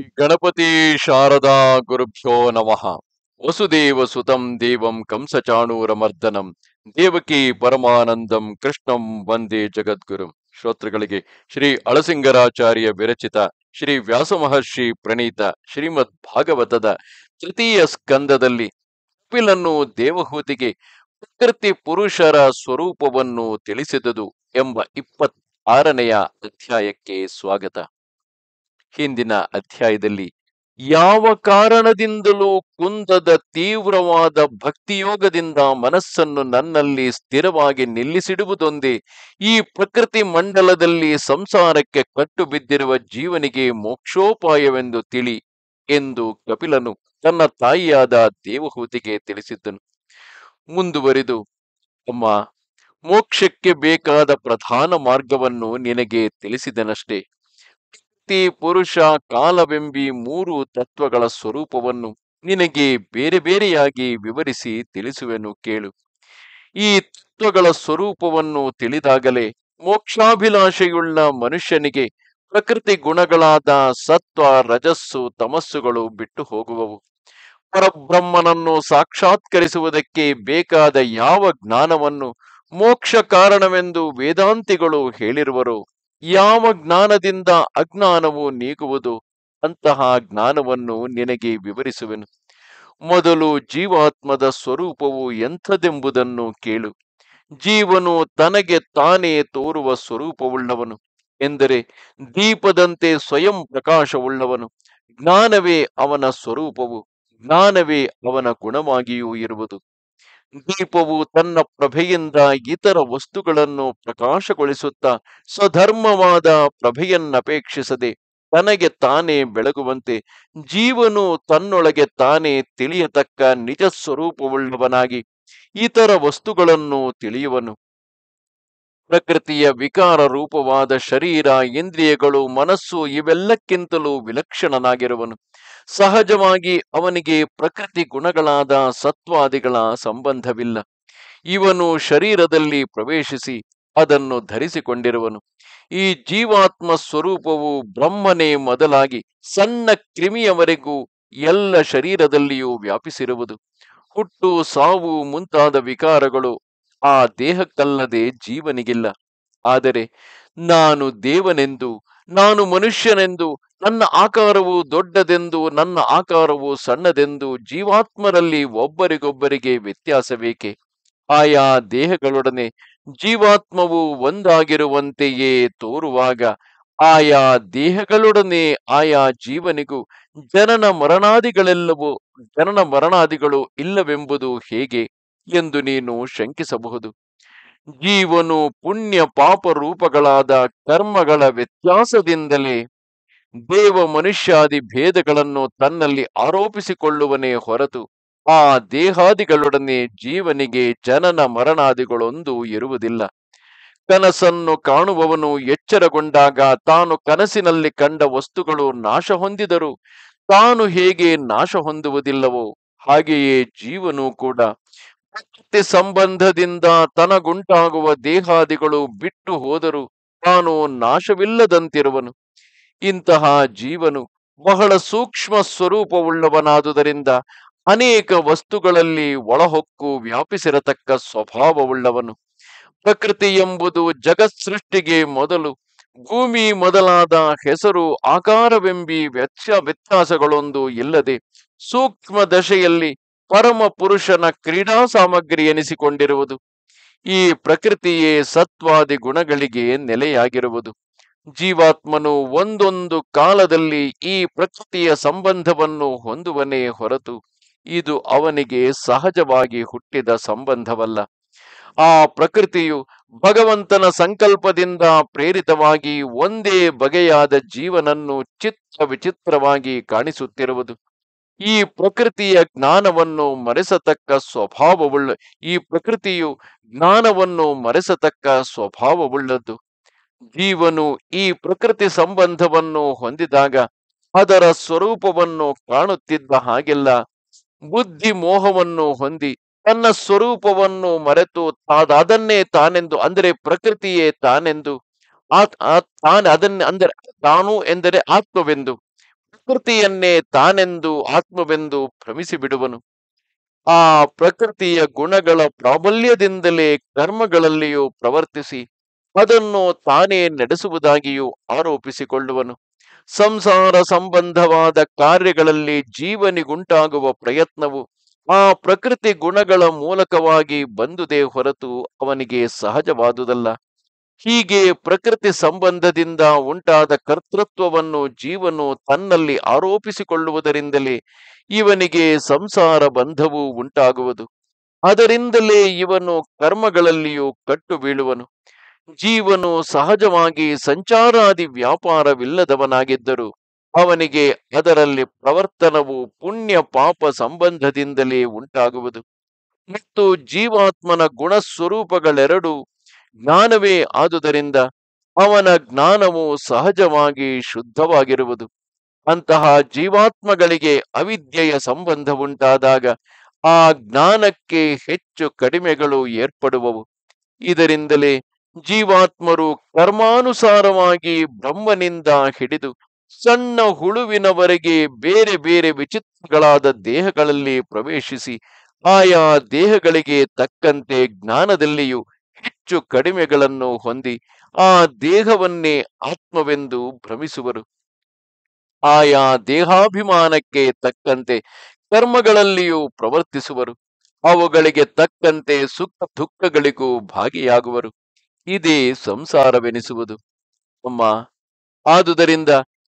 ಗಣಪತಿ ಶಾರದಾ ಗುರುಭ್ಯೋ ನಮಃ. ವಸುದೇವ ಸುತಂ ದೇವಂ ಕಂಸಚಾಣೂರಮರ್ದನಂ. ದೇವಕಿ ಪರಮಾನಂದಂ ಕೃಷ್ಣಂ ವಂದೇ ಜಗದ್ಗುರು. ಶ್ರೋತೃಗಳಿಗೆ ಶ್ರೀ ಅಳಸಿಂಗರಾಚಾರ್ಯ ವಿರಚಿತ, ಶ್ರೀ ವ್ಯಾಸಮಹರ್ಷಿ ಪ್ರಣೀತ, ಶ್ರೀಮದ್ ಭಾಗವತದ ತೃತೀಯ ಸ್ಕಂದದಲ್ಲಿ ಕಪಿಲನ್ನು ದೇವಹೂತಿಗೆ ಪ್ರಕೃತಿ ಪುರುಷರ ಸ್ವರೂಪವನ್ನು ತಿಳಿಸಿದುದು ಎಂಬ ಇಪ್ಪತ್ತಾರನೆಯ ಅಧ್ಯಾಯಕ್ಕೆ ಸ್ವಾಗತ. ಹಿಂದಿನ ಅಧ್ಯಾಯದಲ್ಲಿ, ಯಾವ ಕಾರಣದಿಂದಲೂ ಕುಂದದ ತೀವ್ರವಾದ ಭಕ್ತಿಯೋಗದಿಂದ ಮನಸ್ಸನ್ನು ನನ್ನಲ್ಲಿ ಸ್ಥಿರವಾಗಿ ನಿಲ್ಲಿಸಿಡುವುದೊಂದೇ ಈ ಪ್ರಕೃತಿ ಮಂಡಲದಲ್ಲಿ ಸಂಸಾರಕ್ಕೆ ಕಟ್ಟು ಬಿದ್ದಿರುವ ಜೀವನಿಗೆ ಮೋಕ್ಷೋಪಾಯವೆಂದು ತಿಳಿ ಎಂದು ಕಪಿಲನು ತನ್ನ ತಾಯಿಯಾದ ದೇವಹೂತಿಗೆ ತಿಳಿಸಿದ್ದನು. ಮುಂದುವರಿದು, ಅಮ್ಮ, ಮೋಕ್ಷಕ್ಕೆ ಬೇಕಾದ ಪ್ರಧಾನ ಮಾರ್ಗವನ್ನು ನಿನಗೆ ತಿಳಿಸಿದನಷ್ಟೇ. ವ್ಯಕ್ತಿ ಪುರುಷ ಕಾಲವೆಂಬಿ ಮೂರು ತತ್ವಗಳ ಸ್ವರೂಪವನ್ನು ನಿನಗೆ ಬೇರೆ ಬೇರೆಯಾಗಿ ವಿವರಿಸಿ ತಿಳಿಸುವೆನು ಕೇಳು. ಈ ತತ್ವಗಳ ಸ್ವರೂಪವನ್ನು ತಿಳಿದಾಗಲೇ ಮೋಕ್ಷಾಭಿಲಾಷೆಯುಳ್ಳ ಮನುಷ್ಯನಿಗೆ ಪ್ರಕೃತಿ ಗುಣಗಳಾದ ಸತ್ವ, ರಜಸ್ಸು, ತಮಸ್ಸುಗಳು ಬಿಟ್ಟು ಹೋಗುವವು ಪರಬ್ರಹ್ಮನನ್ನು ಸಾಕ್ಷಾತ್ಕರಿಸುವುದಕ್ಕೆ ಬೇಕಾದ ಯಾವ ಜ್ಞಾನವನ್ನು ಮೋಕ್ಷ ಕಾರಣವೆಂದು ವೇದಾಂತಿಗಳು ಹೇಳಿರುವರು ಯಾವ ಜ್ಞಾನದಿಂದ ಅಜ್ಞಾನವು ನೀಗುವುದು ಅಂತಹ ಜ್ಞಾನವನ್ನು ನಿನಗೆ ವಿವರಿಸುವೆನು. ಮೊದಲು ಜೀವಾತ್ಮದ ಸ್ವರೂಪವು ಎಂಥದೆಂಬುದನ್ನು ಕೇಳು. ಜೀವನು ತನಗೆ ತಾನೇ ತೋರುವ ಸ್ವರೂಪವುಳ್ಳವನು, ಎಂದರೆ ದೀಪದಂತೆ ಸ್ವಯಂ ಪ್ರಕಾಶವುಳ್ಳವನು. ಜ್ಞಾನವೇ ಅವನ ಸ್ವರೂಪವು, ಜ್ಞಾನವೇ ಅವನ ಗುಣವಾಗಿಯೂ ಇರುವುದು. ದೀಪವು ತನ್ನ ಪ್ರಭೆಯಿಂದ ಇತರ ವಸ್ತುಗಳನ್ನು ಪ್ರಕಾಶಗೊಳಿಸುತ್ತಾ ಸ್ವಧರ್ಮವಾದ ಪ್ರಭೆಯನ್ನಪೇಕ್ಷಿಸದೆ ತನಗೆ ತಾನೇ ಬೆಳಗುವಂತೆ ಜೀವನು ತನ್ನೊಳಗೆ ತಾನೇ ತಿಳಿಯತಕ್ಕ ನಿಜ ಸ್ವರೂಪವುಳ್ಳವನಾಗಿ ಇತರ ವಸ್ತುಗಳನ್ನು ತಿಳಿಯುವನು. ಪ್ರಕೃತಿಯ ವಿಕಾರ ರೂಪವಾದ ಶರೀರ, ಇಂದ್ರಿಯಗಳು, ಮನಸ್ಸು ಇವೆಲ್ಲಕ್ಕಿಂತಲೂ ವಿಲಕ್ಷಣನಾಗಿರುವನು. ಸಹಜವಾಗಿ ಅವನಿಗೆ ಪ್ರಕೃತಿ ಗುಣಗಳಾದ ಸತ್ವಾದಿಗಳ ಸಂಬಂಧವಿಲ್ಲ. ಇವನು ಶರೀರದಲ್ಲಿ ಪ್ರವೇಶಿಸಿ ಅದನ್ನು ಧರಿಸಿಕೊಂಡಿರುವನು. ಈ ಜೀವಾತ್ಮ ಸ್ವರೂಪವು ಬ್ರಹ್ಮನೇ ಮೊದಲಾಗಿ ಸಣ್ಣ ಕ್ರಿಮಿಯವರೆಗೂ ಎಲ್ಲ ಶರೀರದಲ್ಲಿಯೂ ವ್ಯಾಪಿಸಿರುವುದು. ಹುಟ್ಟು, ಸಾವು ಮುಂತಾದ ವಿಕಾರಗಳು ಆ ದೇಹಕ್ಕಲ್ಲದೆ ಜೀವನಿಗಿಲ್ಲ. ಆದರೆ ನಾನು ದೇವನೆಂದು, ನಾನು ಮನುಷ್ಯನೆಂದು, ನನ್ನ ಆಕಾರವು ದೊಡ್ಡದೆಂದು, ನನ್ನ ಆಕಾರವು ಸಣ್ಣದೆಂದು ಜೀವಾತ್ಮರಲ್ಲಿ ಒಬ್ಬರಿಗೊಬ್ಬರಿಗೆ ವ್ಯತ್ಯಾಸಬೇಕೆ ಆಯಾ ದೇಹಗಳೊಡನೆ ಜೀವಾತ್ಮವು ಒಂದಾಗಿರುವಂತೆಯೇ ತೋರುವಾಗ ಆಯಾ ದೇಹಗಳೊಡನೆ ಆಯಾ ಜೀವನಿಗೂ ಜನನ ಮರಣಾದಿಗಳೆಲ್ಲವೂ, ಜನನ ಮರಣಾದಿಗಳು ಇಲ್ಲವೆಂಬುದು ಹೇಗೆ? ಎಂದು ನೀನು ಶಂಕಿಸಬಹುದು. ಜೀವನು ಪುಣ್ಯ ಪಾಪ ರೂಪಗಳಾದ ಕರ್ಮಗಳ ವ್ಯತ್ಯಾಸದಿಂದಲೇ ದೇವ ಮನುಷ್ಯಾದಿ ಭೇದಗಳನ್ನು ತನ್ನಲ್ಲಿ ಆರೋಪಿಸಿಕೊಳ್ಳುವನೇ ಹೊರತು ಆ ದೇಹಾದಿಗಳೊಡನೆ ಜೀವನಿಗೆ ಜನನ ಮರಣಾದಿಗಳೊಂದು ಇರುವುದಿಲ್ಲ. ಕನಸನ್ನು ಕಾಣುವವನು ಎಚ್ಚರಗೊಂಡಾಗ ತಾನು ಕನಸಿನಲ್ಲಿ ಕಂಡ ವಸ್ತುಗಳು ನಾಶ ಹೊಂದಿದರು ತಾನು ಹೇಗೆ ನಾಶ ಹೊಂದುವುದಿಲ್ಲವೋ ಹಾಗೆಯೇ ಜೀವನು ಕೂಡ ಪ್ರಕೃತಿ ಸಂಬಂಧದಿಂದ ತನಗುಂಟಾಗುವ ದೇಹಾದಿಗಳು ಬಿಟ್ಟು ಹೋದರೂ ತಾನು ನಾಶವಿಲ್ಲದಂತಿರುವನು. ಇಂತಹ ಜೀವನು ಬಹಳ ಸೂಕ್ಷ್ಮ ಸ್ವರೂಪವುಳ್ಳವನಾದುದರಿಂದ ಅನೇಕ ವಸ್ತುಗಳಲ್ಲಿ ಒಳಹೊಕ್ಕು ವ್ಯಾಪಿಸಿರತಕ್ಕ ಸ್ವಭಾವವುಳ್ಳವನು. ಪ್ರಕೃತಿ ಎಂಬುದು ಜಗತ್ ಸೃಷ್ಟಿಗೆ ಮೊದಲು ಭೂಮಿ ಮೊದಲಾದ ಹೆಸರು ಆಕಾರವೆಂಬಿ ವ್ಯತ್ಯ ವ್ಯತ್ಯಾಸಗಳೊಂದು ಇಲ್ಲದೆ ಸೂಕ್ಷ್ಮ ದಶೆಯಲ್ಲಿ ಪರಮ ಪುರುಷನ ಕ್ರೀಡಾ ಸಾಮಗ್ರಿ ಎನಿಸಿಕೊಂಡಿರುವುದು. ಈ ಪ್ರಕೃತಿಯೇ ಸತ್ವಾದಿ ಗುಣಗಳಿಗೆ ನೆಲೆಯಾಗಿರುವುದು. ಜೀವಾತ್ಮನು ಒಂದೊಂದು ಕಾಲದಲ್ಲಿ ಈ ಪ್ರಕೃತಿಯ ಸಂಬಂಧವನ್ನು ಹೊಂದುವನೇ ಹೊರತು ಇದು ಅವನಿಗೆ ಸಹಜವಾಗಿ ಹುಟ್ಟಿದ ಸಂಬಂಧವಲ್ಲ. ಆ ಪ್ರಕೃತಿಯು ಭಗವಂತನ ಸಂಕಲ್ಪದಿಂದ ಪ್ರೇರಿತವಾಗಿ ಒಂದೇ ಬಗೆಯಾದ ಜೀವನನ್ನು ಚಿತ್ರ ವಿಚಿತ್ರವಾಗಿ ಕಾಣಿಸುತ್ತಿರುವುದು. ಈ ಪ್ರಕೃತಿಯ ಜ್ಞಾನವನ್ನು ಮರೆಸತಕ್ಕ ಸ್ವಭಾವವುಳ್ಳ, ಈ ಪ್ರಕೃತಿಯು ಜ್ಞಾನವನ್ನು ಮರೆಸತಕ್ಕ ಸ್ವಭಾವವುಳ್ಳದ್ದು. ಜೀವನು ಈ ಪ್ರಕೃತಿ ಸಂಬಂಧವನ್ನು ಹೊಂದಿದಾಗ ಅದರ ಸ್ವರೂಪವನ್ನು ಕಾಣುತ್ತಿದ್ದ ಹಾಗೆಲ್ಲ ಬುದ್ಧಿ ಮೋಹವನ್ನು ಹೊಂದಿ ತನ್ನ ಸ್ವರೂಪವನ್ನು ಮರೆತು ಅದನ್ನೇ ತಾನೆಂದು, ಅಂದರೆ ಪ್ರಕೃತಿಯೇ ತಾನೆಂದು ಆ ತಾನೆ ಅದನ್ನೇ ಅಂದರೆ ತಾನು ಎಂದರೆ ಆತ್ಮವೆಂದು ಪ್ರಕೃತಿಯನ್ನೇ ತಾನೆಂದು ಆತ್ಮವೆಂದು ಭ್ರಮಿಸಿ ಬಿಡುವನು ಆ ಪ್ರಕೃತಿಯ ಗುಣಗಳ ಪ್ರಾಬಲ್ಯದಿಂದಲೇ ಕರ್ಮಗಳಲ್ಲಿಯೂ ಪ್ರವರ್ತಿಸಿ, ಅದನ್ನು ತಾನೇ ನಡೆಸುವುದಾಗಿಯೂ ಆರೋಪಿಸಿಕೊಳ್ಳುವನು. ಸಂಸಾರ ಸಂಬಂಧವಾದ ಕಾರ್ಯಗಳಲ್ಲಿ ಜೀವನಿಗುಂಟಾಗುವ ಪ್ರಯತ್ನವು ಆ ಪ್ರಕೃತಿ ಗುಣಗಳ ಮೂಲಕವಾಗಿ ಬಂದುದೇ ಹೊರತು ಅವನಿಗೆ ಸಹಜವಾದುದಲ್ಲ. ಹೀಗೆ ಪ್ರಕೃತಿ ಸಂಬಂಧದಿಂದ ಉಂಟಾದ ಕರ್ತೃತ್ವವನ್ನು ಜೀವನು ತನ್ನಲ್ಲಿ ಆರೋಪಿಸಿಕೊಳ್ಳುವುದರಿಂದಲೇ ಇವನಿಗೆ ಸಂಸಾರ ಬಂಧವು ಉಂಟಾಗುವುದು. ಅದರಿಂದಲೇ ಇವನು ಕರ್ಮಗಳಲ್ಲಿಯೂ ಕಟ್ಟು ಬೀಳುವನು ಜೀವನು ಸಹಜವಾಗಿ ಸಂಚಾರಾದಿ ವ್ಯಾಪಾರವಿಲ್ಲದವನಾಗಿದ್ದರೂ ಅವನಿಗೆ ಅದರಲ್ಲಿ ಪ್ರವರ್ತನವು ಪುಣ್ಯ ಪಾಪ ಸಂಬಂಧದಿಂದಲೇ ಉಂಟಾಗುವುದು. ಮತ್ತು ಜೀವಾತ್ಮನ ಗುಣ ಸ್ವರೂಪಗಳೆರಡು ಜ್ಞಾನವೇ ಆದುದರಿಂದ ಅವನ ಜ್ಞಾನವು ಸಹಜವಾಗಿ ಶುದ್ಧವಾಗಿರುವುದು. ಅಂತಹ ಜೀವಾತ್ಮಗಳಿಗೆ ಅವಿದ್ಯೆಯ ಸಂಬಂಧ ಉಂಟಾದಾಗ ಆ ಜ್ಞಾನಕ್ಕೆ ಹೆಚ್ಚು ಕಡಿಮೆಗಳು ಏರ್ಪಡುವವು. ಇದರಿಂದಲೇ ಜೀವಾತ್ಮರು ಕರ್ಮಾನುಸಾರವಾಗಿ ಬ್ರಹ್ಮನಿಂದ ಹಿಡಿದು ಸಣ್ಣ ಹುಳುವಿನವರೆಗೆ ಬೇರೆ ಬೇರೆ ವಿಚಿತ್ರಗಳಾದ ದೇಹಗಳಲ್ಲಿ ಪ್ರವೇಶಿಸಿ ಆಯಾ ದೇಹಗಳಿಗೆ ತಕ್ಕಂತೆ ಜ್ಞಾನದಲ್ಲಿಯೂ ಹೆಚ್ಚು ಕಡಿಮೆಗಳನ್ನು ಹೊಂದಿ ಆ ದೇಹವನ್ನೇ ಆತ್ಮವೆಂದು ಭ್ರಮಿಸುವರು. ಆಯಾ ದೇಹಾಭಿಮಾನಕ್ಕೆ ತಕ್ಕಂತೆ ಕರ್ಮಗಳಲ್ಲಿಯೂ ಪ್ರವರ್ತಿಸುವರು. ಅವುಗಳಿಗೆ ತಕ್ಕಂತೆ ಸುಖ ದುಃಖಗಳಿಗೂ ಭಾಗಿಯಾಗುವರು. ಇದೇ ಸಂಸಾರವೆನಿಸುವುದು. ಅಮ್ಮ, ಆದುದರಿಂದ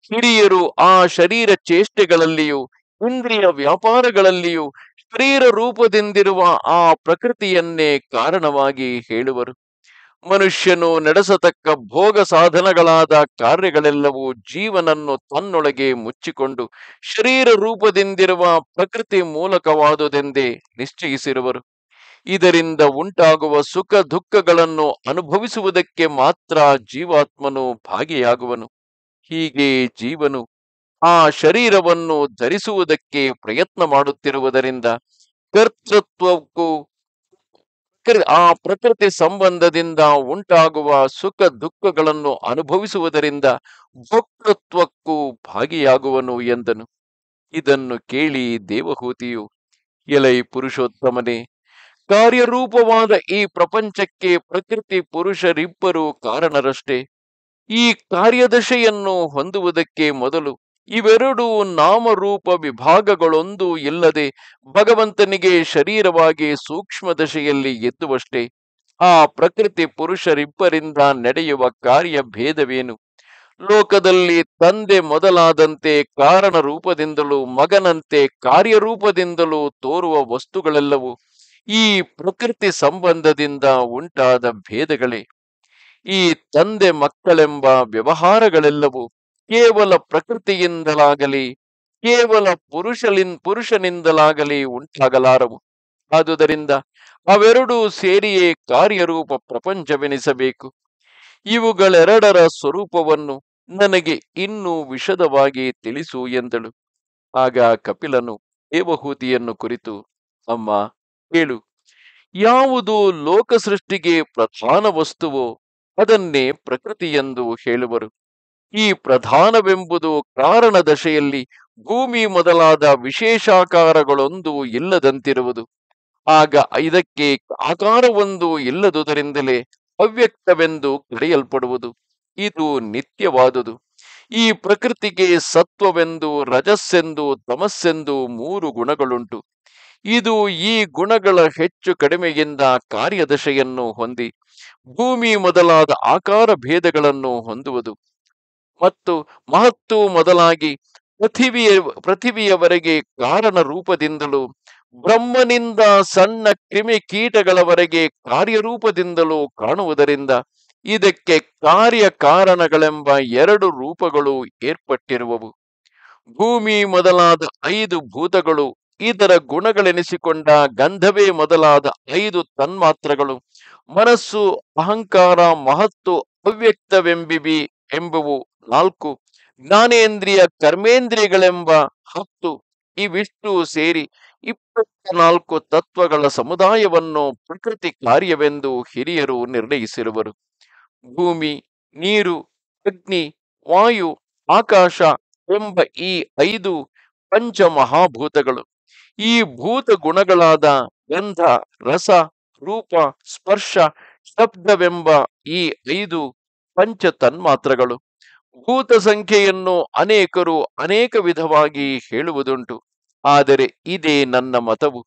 ಹಿರಿಯರು ಆ ಶರೀರ ಚೇಷ್ಟೆಗಳಲ್ಲಿಯೂ, ಇಂದ್ರಿಯ ವ್ಯಾಪಾರಗಳಲ್ಲಿಯೂ ಶರೀರ ರೂಪದಿಂದಿರುವ ಆ ಪ್ರಕೃತಿಯನ್ನೇ ಕಾರಣವಾಗಿ ಹೇಳುವರು. ಮನುಷ್ಯನು ನಡೆಸತಕ್ಕ ಭೋಗ ಸಾಧನಗಳಾದ ಕಾರ್ಯಗಳೆಲ್ಲವೂ ಜೀವನನ್ನು ತನ್ನೊಳಗೆ ಮುಚ್ಚಿಕೊಂಡು ಶರೀರ ರೂಪದಿಂದಿರುವ ಪ್ರಕೃತಿ ಮೂಲಕವಾದುದೆಂದೇ ನಿಶ್ಚಯಿಸಿರುವರು. ಇದರಿಂದ ಉಂಟಾಗುವ ಸುಖ ದುಃಖಗಳನ್ನು ಅನುಭವಿಸುವುದಕ್ಕೆ ಮಾತ್ರ ಜೀವಾತ್ಮನು ಭಾಗಿಯಾಗುವನು. ಹೀಗೆ ಜೀವನು ಆ ಶರೀರವನ್ನು ಧರಿಸುವುದಕ್ಕೆ ಪ್ರಯತ್ನ ಮಾಡುತ್ತಿರುವುದರಿಂದ ಕರ್ತೃತ್ವಕ್ಕೂ ಆ ಪ್ರಕೃತಿ ಸಂಬಂಧದಿಂದ ಉಂಟಾಗುವ ಸುಖ ದುಃಖಗಳನ್ನು ಅನುಭವಿಸುವುದರಿಂದ ಭೋಕ್ತೃತ್ವಕ್ಕೂ ಭಾಗಿಯಾಗುವನು ಎಂದನು. ಇದನ್ನು ಕೇಳಿ ದೇವಹೂತಿಯು, ಎಲೈ ಪುರುಷೋತ್ತಮನೇ, ಕಾರ್ಯರೂಪವಾದ ಈ ಪ್ರಪಂಚಕ್ಕೆ ಪ್ರಕೃತಿ ಪುರುಷರಿಬ್ಬರು ಕಾರಣರಷ್ಟೇ. ಈ ಕಾರ್ಯದಶೆಯನ್ನು ಹೊಂದುವುದಕ್ಕೆ ಮೊದಲು ಇವೆರಡು ನಾಮರೂಪ ವಿಭಾಗಗಳೊಂದು ಇಲ್ಲದೆ ಭಗವಂತನಿಗೆ ಶರೀರವಾಗಿ ಸೂಕ್ಷ್ಮ ದಶೆಯಲ್ಲಿ ಎದ್ದುವಷ್ಟೇ ಆ ಪ್ರಕೃತಿ ಪುರುಷರಿಬ್ಬರಿಂದ ನಡೆಯುವ ಕಾರ್ಯ ಭೇದವೇನು? ಲೋಕದಲ್ಲಿ ತಂದೆ ಮೊದಲಾದಂತೆ ಕಾರಣ ರೂಪದಿಂದಲೂ ಮಗನಂತೆ ಕಾರ್ಯರೂಪದಿಂದಲೂ ತೋರುವ ವಸ್ತುಗಳೆಲ್ಲವೂ ಈ ಪ್ರಕೃತಿ ಸಂಬಂಧದಿಂದ ಉಂಟಾದ ಭೇದಗಳೇ. ಈ ತಂದೆ ಮಕ್ಕಳೆಂಬ ವ್ಯವಹಾರಗಳೆಲ್ಲವೂ ಕೇವಲ ಪ್ರಕೃತಿಯಿಂದಲಾಗಲಿ, ಕೇವಲ ಪುರುಷಲಿನ್, ಪುರುಷನಿಂದಲಾಗಲಿ ಉಂಟಾಗಲಾರವು. ಆದುದರಿಂದ ಅವೆರಡೂ ಸೇರಿಯೇ ಕಾರ್ಯರೂಪ ಪ್ರಪಂಚವೆನಿಸಬೇಕು. ಇವುಗಳೆರಡರ ಸ್ವರೂಪವನ್ನು ನನಗೆ ಇನ್ನೂ ವಿಶದವಾಗಿ ತಿಳಿಸು ಎಂದಳು. ಆಗ ಕಪಿಲನು ದೇವಹೂತಿಯನ್ನು ಕುರಿತು, ಅಮ್ಮ, ಹೇಳು, ಯಾವುದು ಲೋಕ ಸೃಷ್ಟಿಗೆ ಪ್ರಧಾನ ವಸ್ತುವೋ ಅದನ್ನೇ ಪ್ರಕೃತಿ ಎಂದು ಹೇಳುವರು. ಈ ಪ್ರಧಾನವೆಂಬುದು ಕಾರಣ ದಶೆಯಲ್ಲಿ ಭೂಮಿ ಮೊದಲಾದ ವಿಶೇಷಾಕಾರಗಳೊಂದು ಇಲ್ಲದಂತಿರುವುದು. ಆಗ ಇದಕ್ಕೆ ಆಕಾರವೊಂದು ಇಲ್ಲದುದರಿಂದಲೇ ಅವ್ಯಕ್ತವೆಂದು ಕರೆಯಲ್ಪಡುವುದು. ಇದು ನಿತ್ಯವಾದುದು. ಈ ಪ್ರಕೃತಿಗೆ ಸತ್ವವೆಂದು, ರಜಸ್ಸೆಂದು, ತಮಸ್ಸೆಂದು ಮೂರು ಗುಣಗಳುಂಟು. ಇದು ಈ ಗುಣಗಳ ಹೆಚ್ಚು ಕಡಿಮೆಯಿಂದ ಕಾರ್ಯದಶೆಯನ್ನು ಹೊಂದಿ, ಭೂಮಿ ಮೊದಲಾದ ಆಕಾರ ಭೇದಗಳನ್ನು ಹೊಂದುವುದು. ಮತ್ತು ಮಹತ್ತು ಮೊದಲಾಗಿ ಪೃಥಿವಿಯ, ಪೃಥಿವಿಯವರೆಗೆ ಕಾರಣ ರೂಪದಿಂದಲೂ, ಬ್ರಹ್ಮನಿಂದ ಸಣ್ಣ ಕ್ರಿಮಿ ಕೀಟಗಳವರೆಗೆ ಕಾರ್ಯರೂಪದಿಂದಲೂ ಕಾಣುವುದರಿಂದ ಇದಕ್ಕೆ ಕಾರ್ಯ ಕಾರಣಗಳೆಂಬ ಎರಡು ರೂಪಗಳು ಏರ್ಪಟ್ಟಿರುವವು. ಭೂಮಿ ಮೊದಲಾದ ಐದು ಭೂತಗಳು, ಇದರ ಗುಣಗಳೆನಿಸಿಕೊಂಡ ಗಂಧವೇ ಮೊದಲಾದ ಐದು ತನ್ಮಾತ್ರಗಳು, ಮನಸ್ಸು ಅಹಂಕಾರ ಮಹತ್ತು ಅವ್ಯಕ್ತವೆಂಬಿವಿ ಎಂಬುವು ನಾಲ್ಕು, ಜ್ಞಾನೇಂದ್ರಿಯ ಕರ್ಮೇಂದ್ರಿಯಗಳೆಂಬ ಹತ್ತು, ಇವಿಷ್ಟು ಸೇರಿ ಇಪ್ಪತ್ತ ನಾಲ್ಕು ತತ್ವಗಳ ಸಮುದಾಯವನ್ನು ಪ್ರಕೃತಿ ಕಾರ್ಯವೆಂದು ಹಿರಿಯರು ನಿರ್ಣಯಿಸಿರುವರು. ಭೂಮಿ, ನೀರು, ಅಗ್ನಿ, ವಾಯು, ಆಕಾಶ ಎಂಬ ಈ ಐದು ಪಂಚ ಮಹಾಭೂತಗಳು ಈ ಭೂತ ಗುಣಗಳಾದ ಗಂಧ, ರಸ, ರೂಪ, ಸ್ಪರ್ಶ, ಶಬ್ದವೆಂಬ ಈ ಐದು ಪಂಚ ತನ್ಮಾತ್ರಗಳು ಭೂತ ಸಂಖ್ಯೆಯನ್ನು ಅನೇಕರು ಅನೇಕ ವಿಧವಾಗಿ ಹೇಳುವುದುಂಟು. ಆದರೆ ಇದೇ ನನ್ನ ಮತವು.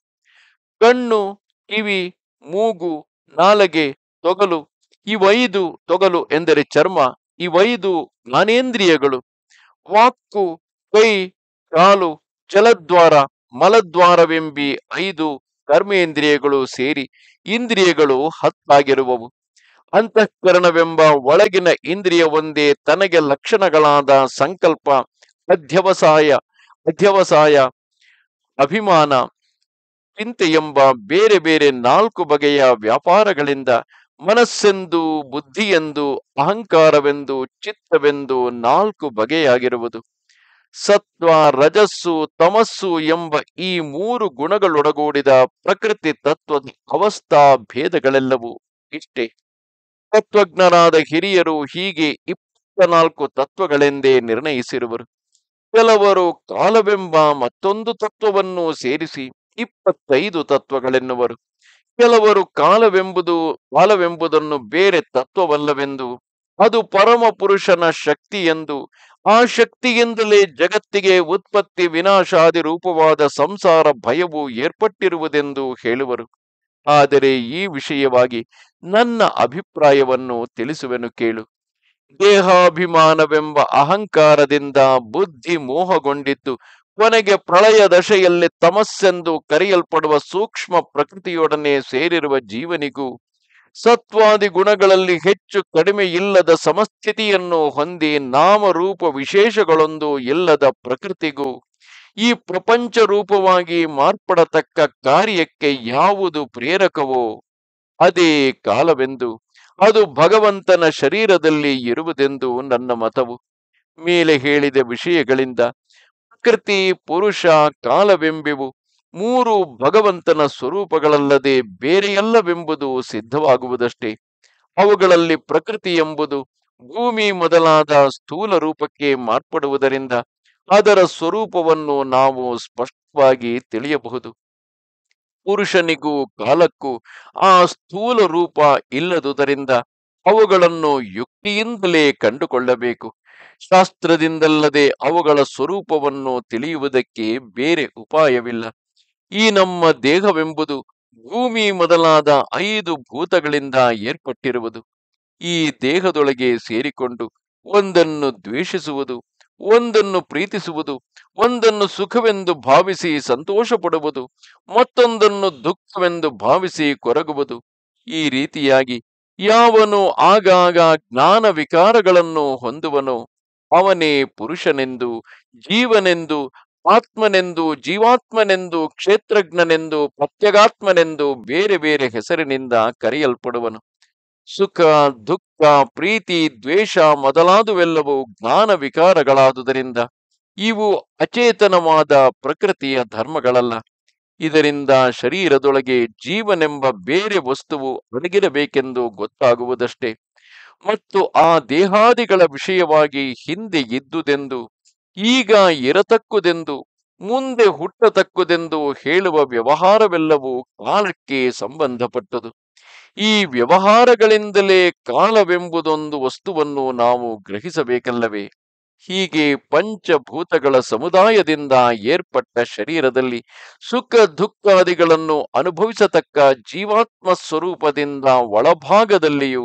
ಕಣ್ಣು, ಕಿವಿ, ಮೂಗು, ನಾಲಗೆ, ತೊಗಲು ಇವೈದು ತೊಗಲು ಎಂದರೆ ಚರ್ಮ ಇವೈದು ಜ್ಞಾನೇಂದ್ರಿಯಗಳು. ವಾಕು ಕೈ, ಕಾಲು, ಜಲದ್ವಾರ, ಮಲದ್ವಾರವೆಂಬಿ ಐದು ಕರ್ಮೇಂದ್ರಿಯಗಳು ಸೇರಿ ಇಂದ್ರಿಯಗಳು ಹತ್ತಾಗಿರುವವು. ಅಂತಃಕರಣವೆಂಬ ಒಳಗಿನ ಇಂದ್ರಿಯ ಒಂದೇ ತನಗೆ ಲಕ್ಷಣಗಳಾದ ಸಂಕಲ್ಪ, ಅಧ್ಯವಸಾಯ ಅಧ್ಯವಸಾಯ, ಅಭಿಮಾನ, ಚಿಂತೆ ಎಂಬ ಬೇರೆ ಬೇರೆ ನಾಲ್ಕು ಬಗೆಯ ವ್ಯಾಪಾರಗಳಿಂದ ಮನಸ್ಸೆಂದು, ಬುದ್ಧಿಯೆಂದು, ಅಹಂಕಾರವೆಂದು, ಚಿತ್ತವೆಂದು ನಾಲ್ಕು ಬಗೆಯಾಗಿರುವುದು. ಸತ್ವ, ರಜಸ್ಸು, ತಮಸ್ಸು ಎಂಬ ಈ ಮೂರು ಗುಣಗಳೊಡಗೂಡಿದ ಪ್ರಕೃತಿ ತತ್ವದ ಅವಸ್ಥಾ ಭೇದಗಳೆಲ್ಲವೂ ಇಷ್ಟೇ. ತತ್ವಜ್ಞರಾದ ಹಿರಿಯರು ಹೀಗೆ ಇಪ್ಪತ್ತ ನಾಲ್ಕು ತತ್ವಗಳೆಂದೇ ನಿರ್ಣಯಿಸಿರುವರು. ಕೆಲವರು ಕಾಲವೆಂಬ ಮತ್ತೊಂದು ತತ್ವವನ್ನು ಸೇರಿಸಿ ಇಪ್ಪತ್ತೈದು ತತ್ವಗಳೆನ್ನುವರು. ಕೆಲವರು ಕಾಲವೆಂಬುದು ಕಾಲವೆಂಬುದನ್ನು ಬೇರೆ ತತ್ವವಲ್ಲವೆಂದು, ಅದು ಪರಮ ಪುರುಷನ ಶಕ್ತಿ ಎಂದು, ಆ ಶಕ್ತಿಯಿಂದಲೇ ಜಗತ್ತಿಗೆ ಉತ್ಪತ್ತಿ ವಿನಾಶಾದಿ ರೂಪವಾದ ಸಂಸಾರ ಭಯವು ಏರ್ಪಟ್ಟಿರುವುದೆಂದು ಹೇಳುವರು. ಆದರೆ ಈ ವಿಷಯವಾಗಿ ನನ್ನ ಅಭಿಪ್ರಾಯವನ್ನು ತಿಳಿಸುವೆನು ಕೇಳು. ದೇಹಾಭಿಮಾನವೆಂಬ ಅಹಂಕಾರದಿಂದ ಬುದ್ಧಿ ಮೋಹಗೊಂಡಿದ್ದು ಕೊನೆಗೆ ಪ್ರಳಯ ದಶೆಯಲ್ಲಿ ತಮಸ್ಸೆಂದು ಕರೆಯಲ್ಪಡುವ ಸೂಕ್ಷ್ಮ ಪ್ರಕೃತಿಯೊಡನೆ ಸೇರಿರುವ ಜೀವನಿಗೂ ಸತ್ವಾದಿ ಗುಣಗಳಲ್ಲಿ ಹೆಚ್ಚು ಕಡಿಮೆ ಇಲ್ಲದ ಸಮಸ್ಥಿತಿಯನ್ನು ಹೊಂದಿ ನಾಮರೂಪ ವಿಶೇಷಗಳೊಂದು ಇಲ್ಲದ ಪ್ರಕೃತಿಗೂ ಈ ಪ್ರಪಂಚ ರೂಪವಾಗಿ ಮಾರ್ಪಡತಕ್ಕ ಕಾರ್ಯಕ್ಕೆ ಯಾವುದು ಪ್ರೇರಕವೋ ಅದೇ ಕಾಲವೆಂದು. ಅದು ಭಗವಂತನ ಶರೀರದಲ್ಲಿ ಇರುವುದೆಂದು ನನ್ನ ಮತವು. ಮೇಲೆ ಹೇಳಿದ ವಿಷಯಗಳಿಂದ ಪ್ರಕೃತಿ, ಪುರುಷ, ಕಾಲವೆಂಬಿವು ಮೂರು ಭಗವಂತನ ಸ್ವರೂಪಗಳಲ್ಲದೆ ಬೇರೆಯಲ್ಲವೆಂಬುದು ಸಿದ್ಧವಾಗುವುದಷ್ಟೇ. ಅವುಗಳಲ್ಲಿ ಪ್ರಕೃತಿ ಎಂಬುದು ಭೂಮಿ ಮೊದಲಾದ ಸ್ಥೂಲ ರೂಪಕ್ಕೆ ಮಾರ್ಪಡುವುದರಿಂದ ಅದರ ಸ್ವರೂಪವನ್ನು ನಾವು ಸ್ಪಷ್ಟವಾಗಿ ತಿಳಿಯಬಹುದು. ಪುರುಷನಿಗೂ ಕಾಲಕ್ಕೂ ಆ ಸ್ಥೂಲ ರೂಪ ಇಲ್ಲದುದರಿಂದ ಅವುಗಳನ್ನು ಯುಕ್ತಿಯಿಂದಲೇ ಕಂಡುಕೊಳ್ಳಬೇಕು. ಶಾಸ್ತ್ರದಿಂದಲ್ಲದೆ ಅವುಗಳ ಸ್ವರೂಪವನ್ನು ತಿಳಿಯುವುದಕ್ಕೆ ಬೇರೆ ಉಪಾಯವಿಲ್ಲ. ಈ ನಮ್ಮ ದೇಹವೆಂಬುದು ಭೂಮಿ ಮೊದಲಾದ ಐದು ಭೂತಗಳಿಂದ ಏರ್ಪಟ್ಟಿರುವುದು. ಈ ದೇಹದೊಳಗೆ ಸೇರಿಕೊಂಡು ಒಂದನ್ನು ದ್ವೇಷಿಸುವುದು ಒಂದನ್ನು ಪ್ರೀತಿಸುವುದು, ಒಂದನ್ನು ಸುಖವೆಂದು ಭಾವಿಸಿ ಸಂತೋಷ ಪಡುವುದು ಮತ್ತೊಂದನ್ನು ದುಃಖವೆಂದು ಭಾವಿಸಿ ಕೊರಗುವುದು. ಈ ರೀತಿಯಾಗಿ ಯಾವನು ಆಗಾಗ ಜ್ಞಾನ ವಿಕಾರಗಳನ್ನು ಹೊಂದುವನೋ, ಅವನೇ ಪುರುಷನೆಂದು, ಜೀವನೆಂದು, ಆತ್ಮನೆಂದು, ಜೀವಾತ್ಮನೆಂದು, ಕ್ಷೇತ್ರಜ್ಞನೆಂದು, ಪ್ರತ್ಯಗಾತ್ಮನೆಂದು ಬೇರೆ ಬೇರೆ ಹೆಸರಿನಿಂದ ಕರೆಯಲ್ಪಡುವನು. ಸುಖ, ದುಃಖ, ಪ್ರೀತಿ, ದ್ವೇಷ ಮೊದಲಾದುವೆಲ್ಲವೂ ಜ್ಞಾನ ವಿಕಾರಗಳಾದುದರಿಂದ ಇವು ಅಚೇತನವಾದ ಪ್ರಕೃತಿಯ ಧರ್ಮಗಳಲ್ಲ. ಇದರಿಂದ ಶರೀರದೊಳಗೆ ಜೀವನೆಂಬ ಬೇರೆ ವಸ್ತುವು ಅಡಗಿರಬೇಕೆಂದು ಗೊತ್ತಾಗುವುದಷ್ಟೇ. ಮತ್ತು ಆ ದೇಹಾದಿಗಳ ವಿಷಯವಾಗಿ ಹಿಂದೆ ಇದ್ದುದೆಂದು, ಈಗ ಇರತಕ್ಕುದೆಂದು, ಮುಂದೆ ಹುಟ್ಟತಕ್ಕುದೆಂದು ಹೇಳುವ ವ್ಯವಹಾರವೆಲ್ಲವೂ ಕಾಲಕ್ಕೆ ಸಂಬಂಧಪಟ್ಟದು. ಈ ವ್ಯವಹಾರಗಳಿಂದಲೇ ಕಾಲವೆಂಬುದೊಂದು ವಸ್ತುವನ್ನು ನಾವು ಗ್ರಹಿಸಬೇಕಲ್ಲವೇ? ಹೀಗೆ ಪಂಚಭೂತಗಳ ಸಮುದಾಯದಿಂದ ಏರ್ಪಟ್ಟ ಶರೀರದಲ್ಲಿ ಸುಖ ದುಃಖಾದಿಗಳನ್ನು ಅನುಭವಿಸತಕ್ಕ ಜೀವಾತ್ಮ ಸ್ವರೂಪದಿಂದ ಒಳಭಾಗದಲ್ಲಿಯೂ,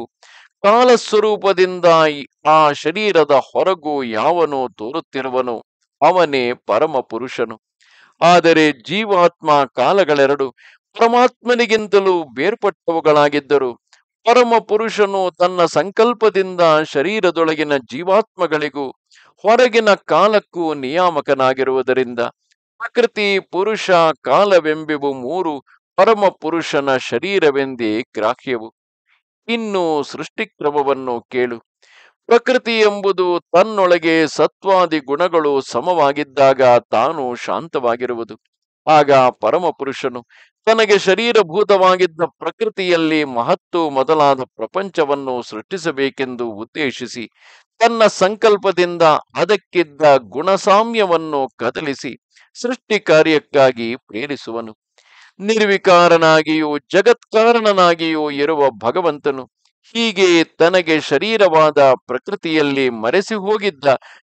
ಕಾಲ ಸ್ವರೂಪದಿಂದ ಆ ಶರೀರದ ಹೊರಗೂ ಯಾವನು ತೋರುತ್ತಿರುವನು, ಅವನೇ ಪರಮ ಪುರುಷನು ಆದರೆ ಜೀವಾತ್ಮ ಕಾಲಗಳೆರಡು ಪರಮಾತ್ಮನಿಗಿಂತಲೂ ಬೇರ್ಪಟ್ಟವುಗಳಾಗಿದ್ದರು. ಪರಮ ಪುರುಷನು ತನ್ನ ಸಂಕಲ್ಪದಿಂದ ಶರೀರದೊಳಗಿನ ಜೀವಾತ್ಮಗಳಿಗೂ ಹೊರಗಿನ ಕಾಲಕ್ಕೂ ನಿಯಾಮಕನಾಗಿರುವುದರಿಂದ ಪ್ರಕೃತಿ, ಪುರುಷ, ಕಾಲವೆಂಬಿವು ಮೂರು ಪರಮ ಪುರುಷನ ಶರೀರವೆಂದೇ ಗ್ರಾಹ್ಯವು. ಇನ್ನು ಸೃಷ್ಟಿಕ್ರಮವನ್ನು ಕೇಳು. ಪ್ರಕೃತಿ ಎಂಬುದು ತನ್ನೊಳಗೆ ಸತ್ವಾದಿ ಗುಣಗಳು ಸಮವಾಗಿದ್ದಾಗ ತಾನು ಶಾಂತವಾಗಿರುವುದು. ಆಗ ಪರಮ ಪುರುಷನು ತನಗೆ ಶರೀರಭೂತವಾಗಿದ್ದ ಪ್ರಕೃತಿಯಲ್ಲಿ ಮಹತ್ತು ಮೊದಲಾದ ಪ್ರಪಂಚವನ್ನು ಸೃಷ್ಟಿಸಬೇಕೆಂದು ಉದ್ದೇಶಿಸಿ, ತನ್ನ ಸಂಕಲ್ಪದಿಂದ ಅದಕ್ಕಿದ್ದ ಗುಣಸಾಮ್ಯವನ್ನು ಕದಲಿಸಿ ಸೃಷ್ಟಿ ಕಾರ್ಯಕ್ಕಾಗಿ ಪ್ರೇರಿಸುವನು. ನಿರ್ವಿಕಾರನಾಗಿಯೂ ಜಗತ್ಕಾರಣನಾಗಿಯೂ ಇರುವ ಭಗವಂತನು ಹೀಗೆ ತನಗೆ ಶರೀರವಾದ ಪ್ರಕೃತಿಯಲ್ಲಿ ಮರೆಸಿ ಹೋಗಿದ್ದ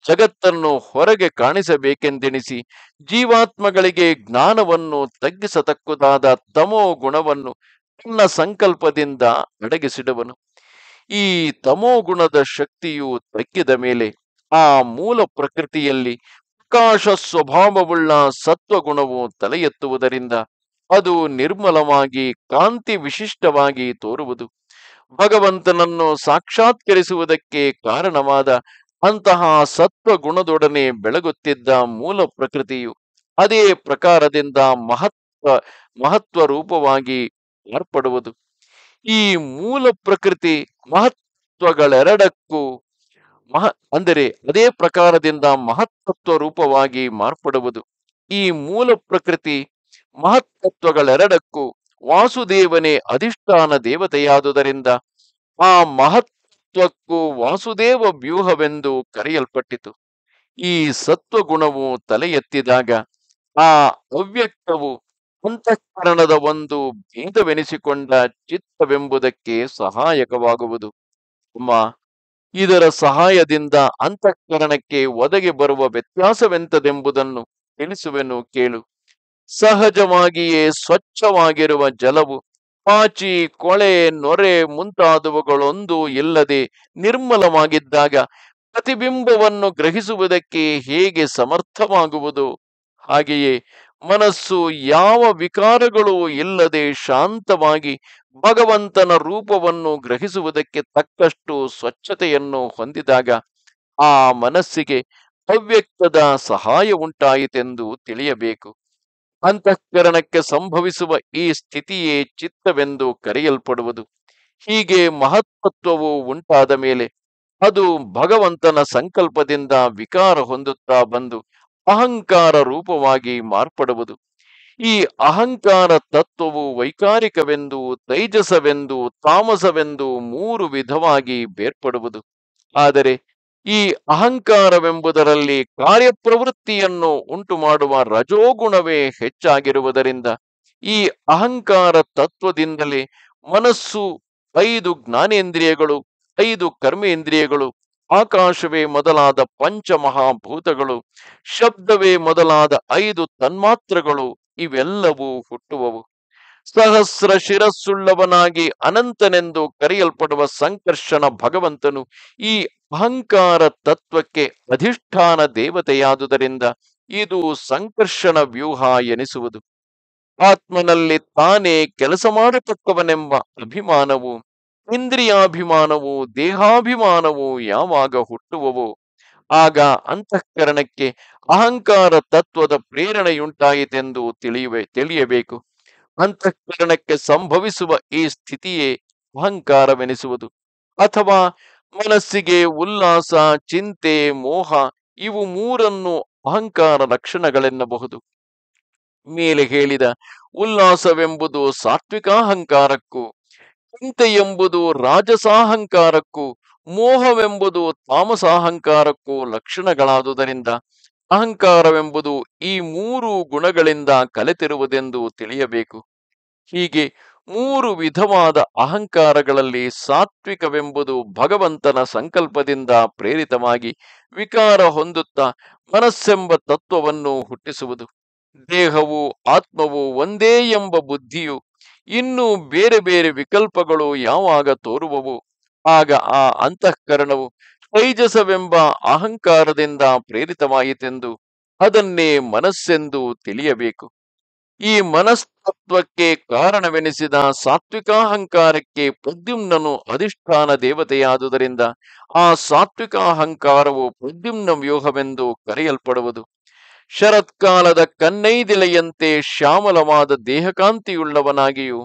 ಜಗತ್ತನ್ನು ಹೊರಗೆ ಕಾಣಿಸಬೇಕೆಂದೆಣಿಸಿ ಜೀವಾತ್ಮಗಳಿಗೆ ಜ್ಞಾನವನ್ನು ತಗ್ಗಿಸತಕ್ಕುದಾದ ತಮೋ ಗುಣವನ್ನು ತನ್ನ ಸಂಕಲ್ಪದಿಂದ ಅಡಗಿಸಿಡುವನು ಈ ತಮೋ ಗುಣದ ಶಕ್ತಿಯು ತಗ್ಗಿದ ಮೇಲೆ ಆ ಮೂಲ ಪ್ರಕೃತಿಯಲ್ಲಿ ಪ್ರಕಾಶ ಸ್ವಭಾವವುಳ್ಳ ಸತ್ವಗುಣವು ತಲೆ ಎತ್ತುವುದರಿಂದ ಅದು ನಿರ್ಮಲವಾಗಿ, ಕಾಂತಿ ವಿಶಿಷ್ಟವಾಗಿ ತೋರುವುದು. ಭಗವಂತನನ್ನು ಸಾಕ್ಷಾತ್ಕರಿಸುವುದಕ್ಕೆ ಕಾರಣವಾದ ಅಂತಹ ಸತ್ವಗುಣದೊಡನೆ ಬೆಳಗುತ್ತಿದ್ದ ಮೂಲ ಪ್ರಕೃತಿಯು ಅದೇ ಪ್ರಕಾರದಿಂದ ಮಹತ್ವ ಮಹತ್ವ ರೂಪವಾಗಿ ಮಾರ್ಪಡುವುದು. ಈ ಮೂಲ ಪ್ರಕೃತಿ ಮಹತ್ವಗಳೆರಡಕ್ಕೂ ಮಹ, ಅಂದರೆ ಅದೇ ಪ್ರಕಾರದಿಂದ ಮಹತ್ತತ್ವ ರೂಪವಾಗಿ ಮಾರ್ಪಡುವುದು. ಈ ಮೂಲ ಪ್ರಕೃತಿ ಮಹತ್ತತ್ವಗಳೆರಡಕ್ಕೂ ವಾಸುದೇವನೇ ಅಧಿಷ್ಠಾನ ದೇವತೆಯಾದುದರಿಂದ ಆ ಮಹತ್ವಕ್ಕೂ ವಾಸುದೇವ ವ್ಯೂಹವೆಂದು ಕರೆಯಲ್ಪಟ್ಟಿತು. ಈ ಸತ್ವಗುಣವು ತಲೆ ಎತ್ತಿದಾಗ ಆ ಅವ್ಯಕ್ತವು ಅಂತಃಕರಣದ ಒಂದು ಭೇದವೆನಿಸಿಕೊಂಡ ಚಿತ್ತವೆಂಬುದಕ್ಕೆ ಸಹಾಯಕವಾಗುವುದು. ಅಮ್ಮ ಇದರ ಸಹಾಯದಿಂದ ಅಂತಃಕರಣಕ್ಕೆ ಒದಗಿ ಬರುವ ವ್ಯತ್ಯಾಸವೆಂತದೆಂಬುದನ್ನು ತಿಳಿಸುವೆನು ಕೇಳು. ಸಹಜವಾಗಿಯೇ ಸ್ವಚ್ಛವಾಗಿರುವ ಜಲವು ಪಾಚಿ, ಕೊಳೆ, ನೊರೆ ಮುಂತಾದವುಗಳೊಂದು ಇಲ್ಲದೆ ನಿರ್ಮಲವಾಗಿದ್ದಾಗ ಪ್ರತಿಬಿಂಬವನ್ನು ಗ್ರಹಿಸುವುದಕ್ಕೆ ಹೇಗೆ ಸಮರ್ಥವಾಗುವುದು? ಹಾಗೆಯೇ ಮನಸ್ಸು ಯಾವ ವಿಕಾರಗಳು ಇಲ್ಲದೆ ಶಾಂತವಾಗಿ ಭಗವಂತನ ರೂಪವನ್ನು ಗ್ರಹಿಸುವುದಕ್ಕೆ ತಕ್ಕಷ್ಟು ಸ್ವಚ್ಛತೆಯನ್ನು ಹೊಂದಿದಾಗ ಆ ಮನಸ್ಸಿಗೆ ಅವ್ಯಕ್ತದ ಸಹಾಯ ಉಂಟಾಯಿತೆಂದು ತಿಳಿಯಬೇಕು. ಅಂತಃಕರಣಕ್ಕೆ ಸಂಭವಿಸುವ ಈ ಸ್ಥಿತಿಯೇ ಚಿತ್ತವೆಂದು ಕರೆಯಲ್ಪಡುವುದು. ಹೀಗೆ ಮಹತ್ವತ್ವವು ಉಂಟಾದ ಮೇಲೆ ಅದು ಭಗವಂತನ ಸಂಕಲ್ಪದಿಂದ ವಿಕಾರ ಹೊಂದುತ್ತಾ ಬಂದು ಅಹಂಕಾರ ರೂಪವಾಗಿ ಮಾರ್ಪಡುವುದು. ಈ ಅಹಂಕಾರ ತತ್ವವು ವೈಕಾರಿಕವೆಂದು, ತೈಜಸವೆಂದು, ತಾಮಸವೆಂದು ಮೂರು ವಿಧವಾಗಿ ಬೇರ್ಪಡುವುದು. ಆದರೆ ಈ ಅಹಂಕಾರವೆಂಬುದರಲ್ಲಿ ಕಾರ್ಯಪ್ರವೃತ್ತಿಯನ್ನು ಉಂಟು ಮಾಡುವ ರಜೋಗುಣವೇ ಹೆಚ್ಚಾಗಿರುವುದರಿಂದ ಈ ಅಹಂಕಾರ ತತ್ವದಿಂದಲೇ ಮನಸ್ಸು ಐದು ಜ್ಞಾನೇಂದ್ರಿಯಗಳು, ಐದು ಕರ್ಮೇಂದ್ರಿಯಗಳು, ಆಕಾಶವೇ ಮೊದಲಾದ ಪಂಚಮಹಾಭೂತಗಳು, ಶಬ್ದವೇ ಮೊದಲಾದ ಐದು ತನ್ಮಾತ್ರಗಳು ಇವೆಲ್ಲವೂ ಹುಟ್ಟುವವು. ಸಹಸ್ರ ಶಿರಸ್ಸುಳ್ಳವನಾಗಿ ಅನಂತನೆಂದು ಕರೆಯಲ್ಪಡುವ ಸಂಕರ್ಷಣ ಭಗವಂತನು ಈ ಅಹಂಕಾರ ತತ್ವಕ್ಕೆ ಅಧಿಷ್ಠಾನ ದೇವತೆಯಾದುದರಿಂದ ಇದು ಸಂಕರ್ಷಣ ವ್ಯೂಹ ಎನಿಸುವುದು. ಆತ್ಮನಲ್ಲಿ ತಾನೇ ಕೆಲಸ ಮಾಡತಕ್ಕವನೆಂಬ ಅಭಿಮಾನವು, ಇಂದ್ರಿಯಾಭಿಮಾನವು, ದೇಹಾಭಿಮಾನವು ಯಾವಾಗ ಹುಟ್ಟುವವೋ, ಆಗ ಅಂತಃಕರಣಕ್ಕೆ ಅಹಂಕಾರ ತತ್ವದ ಪ್ರೇರಣೆಯುಂಟಾಯಿತೆಂದು ತಿಳಿಯುವೆ, ತಿಳಿಯಬೇಕು. ಅಂತಃಕರಣಕ್ಕೆ ಸಂಭವಿಸುವ ಈ ಸ್ಥಿತಿಯೇ ಅಹಂಕಾರವೆನಿಸುವುದು. ಅಥವಾ ಮನಸ್ಸಿಗೆ ಉಲ್ಲಾಸ, ಚಿಂತೆ, ಮೋಹ ಇವು ಮೂರನ್ನು ಅಹಂಕಾರ ಲಕ್ಷಣಗಳೆನ್ನಬಹುದು. ಮೇಲೆ ಹೇಳಿದ, ಉಲ್ಲಾಸವೆಂಬುದು ಸಾತ್ವಿಕ ಅಹಂಕಾರಕ್ಕೂ ಚಿಂತೆ ಎಂಬುದು ರಾಜಸಾಹಂಕಾರಕ್ಕೂ, ಮೋಹವೆಂಬುದು ತಾಮಸಾಹಂಕಾರಕ್ಕೂ ಲಕ್ಷಣಗಳಾದುದರಿಂದ ಅಹಂಕಾರವೆಂಬುದು ಈ ಮೂರು ಗುಣಗಳಿಂದ ಕಲೆತಿರುವುದೆಂದು ತಿಳಿಯಬೇಕು. ಹೀಗೆ ಮೂರು ವಿಧವಾದ ಅಹಂಕಾರಗಳಲ್ಲಿ ಸಾತ್ವಿಕವೆಂಬುದು ಭಗವಂತನ ಸಂಕಲ್ಪದಿಂದ ಪ್ರೇರಿತವಾಗಿ ವಿಕಾರ ಹೊಂದುತ್ತಾ ಮನಸ್ಸೆಂಬ ತತ್ವವನ್ನು ಹುಟ್ಟಿಸುವುದು. ದೇಹವು ಆತ್ಮವು ಒಂದೇ ಎಂಬ ಬುದ್ಧಿಯು ಇನ್ನು ಬೇರೆ ಬೇರೆ ವಿಕಲ್ಪಗಳು ಯಾವಾಗ ತೋರುವವು? ಆಗ ಆ ಅಂತಃಕರಣವು ತೈಜಸವೆಂಬ ಅಹಂಕಾರದಿಂದ ಪ್ರೇರಿತವಾಯಿತೆಂದು ಅದನ್ನೇ ಮನಸ್ಸೆಂದು ತಿಳಿಯಬೇಕು. ಈ ಮನಸ್ತತ್ವಕ್ಕೆ ಕಾರಣವೆನಿಸಿದ ಸಾತ್ವಿಕಾಹಂಕಾರಕ್ಕೆ ಪ್ರದ್ಯುಮ್ನನು ಅಧಿಷ್ಠಾನ ದೇವತೆಯಾದುದರಿಂದ ಆ ಸಾತ್ವಿಕಾಹಂಕಾರವು ಪ್ರದ್ಯುಮ್ನ ವ್ಯೂಹವೆಂದು ಕರೆಯಲ್ಪಡುವುದು. ಶರತ್ಕಾಲದ ಕನ್ನೈದಿಲೆಯಂತೆ ಶ್ಯಾಮಲವಾದ ದೇಹಕಾಂತಿಯುಳ್ಳವನಾಗಿಯೂ,